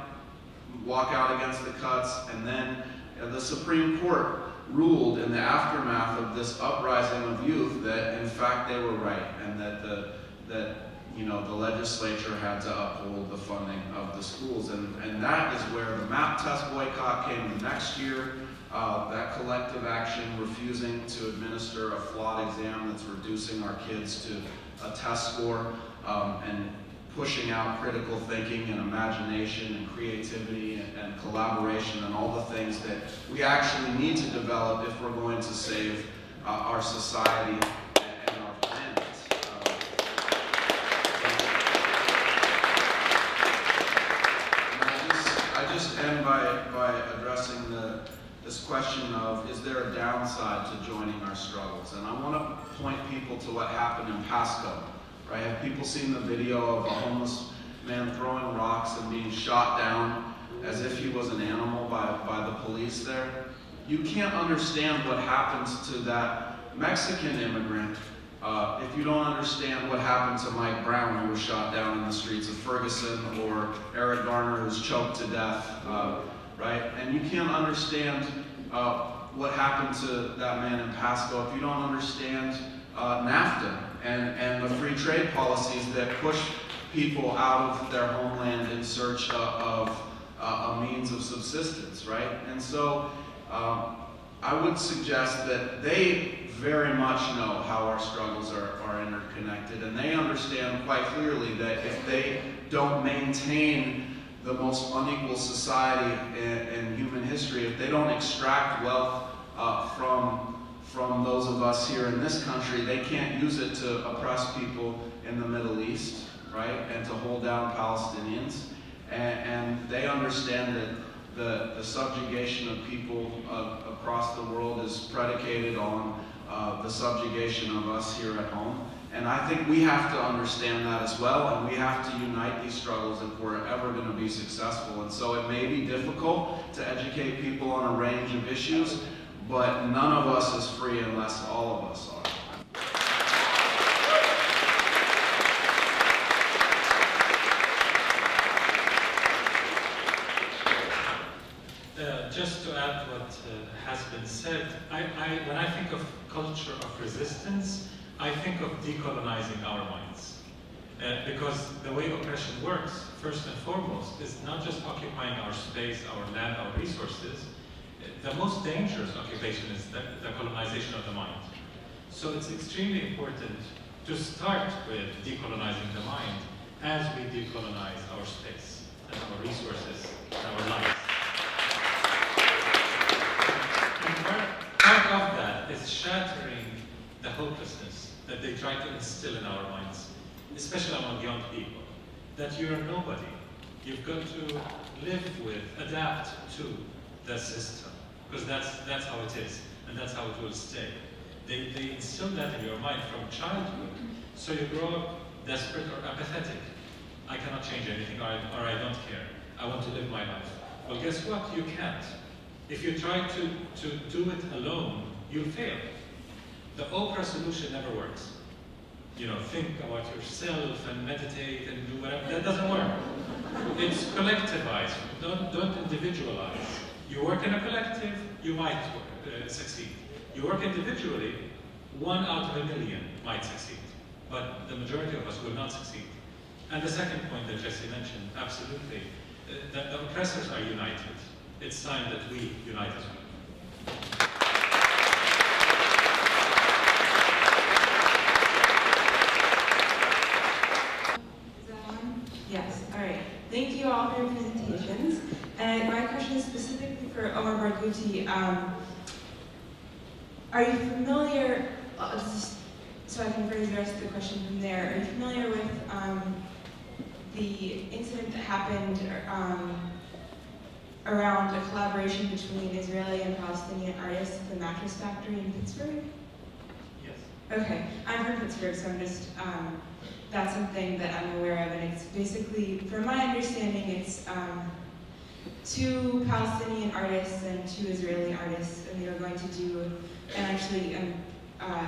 walk out against the cuts, and then uh, the Supreme Court ruled in the aftermath of this uprising of youth that in fact they were right, and that the that you know the legislature had to uphold the funding of the schools, and and that is where the MAP test boycott came the next year uh, that collective action, refusing to administer a flawed exam that's reducing our kids to a test score, um, and pushing out critical thinking and imagination and creativity and, and, collaboration and all the things that we actually need to develop if we're going to save uh, our society and, our planet. Uh, I, just, I just end by, by addressing the this question of is there a downside to joining our struggles? And I want to point people to what happened in Pasco. Right? Have people seen the video of a homeless man throwing rocks and being shot down as if he was an animal by, by the police there? You can't understand what happens to that Mexican immigrant uh, if you don't understand what happened to Mike Brown, who was shot down in the streets of Ferguson, or Eric Garner, who was choked to death. Uh, right? And you can't understand uh, what happened to that man in Pasco if you don't understand uh, NAFTA and, and the free trade policies that push people out of their homeland in search of, of uh, a means of subsistence, right? And so um, I would suggest that they very much know how our struggles are, are interconnected, and they understand quite clearly that if they don't maintain the most unequal society in, in human history, if they don't extract wealth uh, from, from those of us here in this country, they can't use it to oppress people in the Middle East, right? And to hold down Palestinians. And, and they understand that the, the subjugation of people uh, across the world is predicated on uh, the subjugation of us here at home. And I think we have to understand that as well, and we have to unite these struggles if we're ever going to be successful. And so it may be difficult to educate people on a range of issues, but none of us is free unless all of us are. Uh, just to add what uh, has been said, I, I, when I think of culture of resistance, I think of decolonizing our minds. Uh, because the way oppression works, first and foremost, is not just occupying our space, our land, our resources. The most dangerous occupation is the, the colonization of the mind. So it's extremely important to start with decolonizing the mind as we decolonize our space and our resources and our lives. And part, part of that is shattering the hopelessness that they try to instill in our minds, especially among young people, that you're nobody. You've got to live with, adapt to the system, because that's, that's how it is, and that's how it will stay. They, they instill that in your mind from childhood, so you grow up desperate or apathetic. I cannot change anything, or I, or I don't care. I want to live my life. Well, guess what? You can't. If you try to, to do it alone, you'll fail. The Oprah solution never works. You know, think about yourself and meditate and do whatever. That doesn't work. It's collectivize. Don't, don't individualize. You work in a collective, you might uh, succeed. You work individually, one out of a million might succeed. But the majority of us will not succeed. And the second point that Jesse mentioned, absolutely, uh, that the oppressors are united. It's time that we unite as well. Is that on? Yes, all right. Thank you all for your presentations. And my question is specifically for Omar Barghouti. Um, are you familiar, uh, just so I can phrase the rest of the question from there, are you familiar with um, the incident that happened um, around a collaboration between Israeli and Palestinian artists at the mattress factory in Pittsburgh? Yes. Okay, I'm from Pittsburgh, so I'm just, um, that's something that I'm aware of, and it's basically, from my understanding, it's um, two Palestinian artists and two Israeli artists, and they were going to do, and actually I'm uh,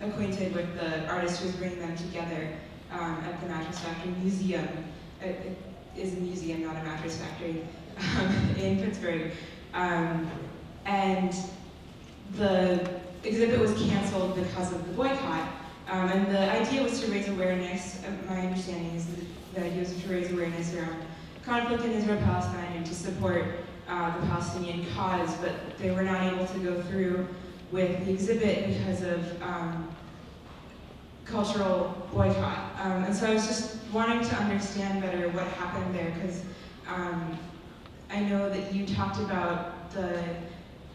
acquainted with the artist who's bringing them together um, at the Mattress Factory Museum. It, it is a museum, not a mattress factory, um, in Pittsburgh. Um, and the exhibit was canceled because of the boycott. Um, and the idea was to raise awareness, uh, my understanding is that the idea was to raise awareness around conflict in Israel-Palestine and to support uh, the Palestinian cause, but they were not able to go through with the exhibit because of um, cultural boycott. Um, and so I was just wanting to understand better what happened there, because um, I know that you talked about the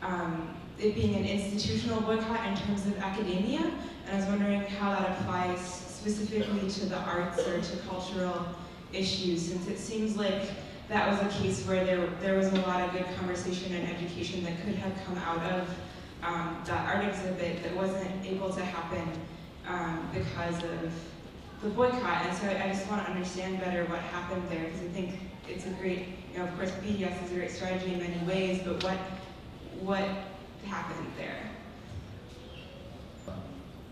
um, it being an institutional boycott in terms of academia, and I was wondering how that applies specifically to the arts or to cultural issues, since it seems like that was a case where there, there was a lot of good conversation and education that could have come out of um, that art exhibit that wasn't able to happen um, because of the boycott. And so I just want to understand better what happened there, because I think it's a great, you know, of course, BDS is a great strategy in many ways, but what, what happened there?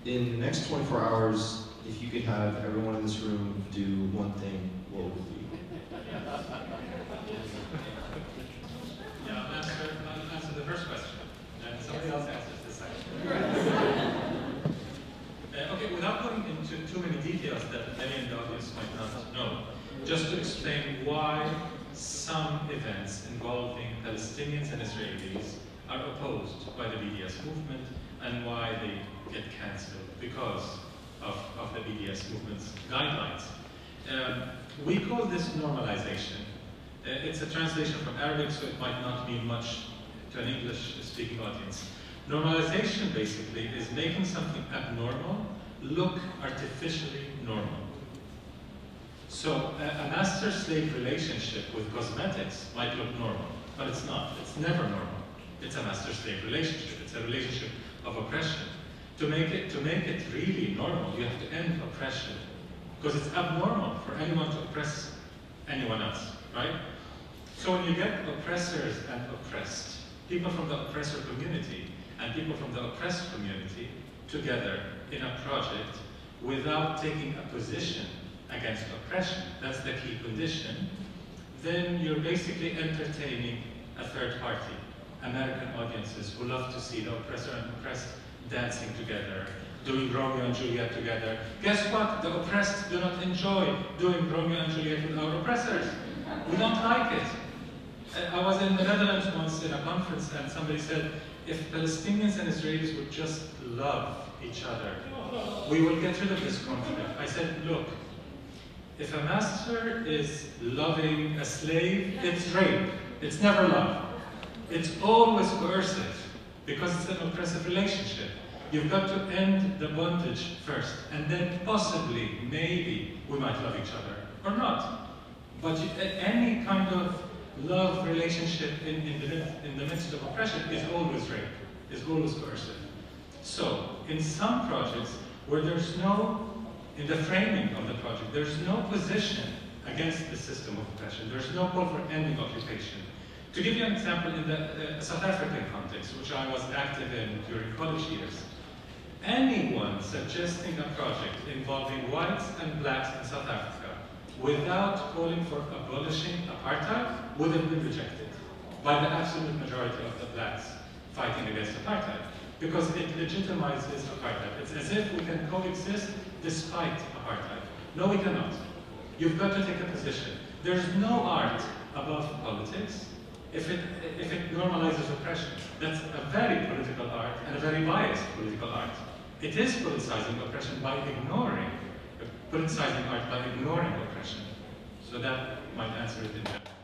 In the next 24 hours, if you could have everyone in this room do one thing, what would it be? Yeah, I'll answer, I'll answer the first question, and somebody else answers the second. Uh, okay, without going into too many details that many in the audience might not know, just to explain why some events involving Palestinians and Israelis are opposed by the BDS movement and why they get cancelled because of, of the BDS movement's guidelines. Um, we call this normalization. Uh, it's a translation from Arabic, so it might not mean much to an English-speaking audience. Normalization, basically, is making something abnormal look artificially normal. So a, a master-slave relationship with cosmetics might look normal, but it's not. It's never normal. It's a master-slave relationship. It's a relationship of oppression. To make it to make it really normal, you have to end oppression, because it's abnormal for anyone to oppress anyone else, right? So when you get oppressors and oppressed, people from the oppressor community and people from the oppressed community together in a project without taking a position against oppression, that's the key condition, then you're basically entertaining a third party. American audiences who love to see the oppressor and oppressed dancing together, doing Romeo and Juliet together. Guess what? The oppressed do not enjoy doing Romeo and Juliet with our oppressors. We don't like it. Uh, I was in the Netherlands once in a conference and somebody said, if Palestinians and Israelis would just love each other, we will get rid of this conflict. I said, look, if a master is loving a slave, it's rape. It's never love. It's always coercive because it's an oppressive relationship. You've got to end the bondage first, and then possibly, maybe, we might love each other, or not. But you, any kind of love relationship in, in, the, in the midst of oppression is always rape, is always coercive. So, in some projects where there's no, in the framing of the project, there's no position against the system of oppression, there's no call for ending occupation, to give you an example, in the uh, South African context, which I was active in during college years, anyone suggesting a project involving whites and blacks in South Africa without calling for abolishing apartheid would have been rejected by the absolute majority of the blacks fighting against apartheid because it legitimizes apartheid. It's as if we can coexist despite apartheid. No, we cannot. You've got to take a position. There's no art above politics if it, if it normalizes oppression. That's a very political art and a very biased political art. It is politicizing oppression by ignoring, uh, politicizing art by ignoring oppression. So that might answer it in general.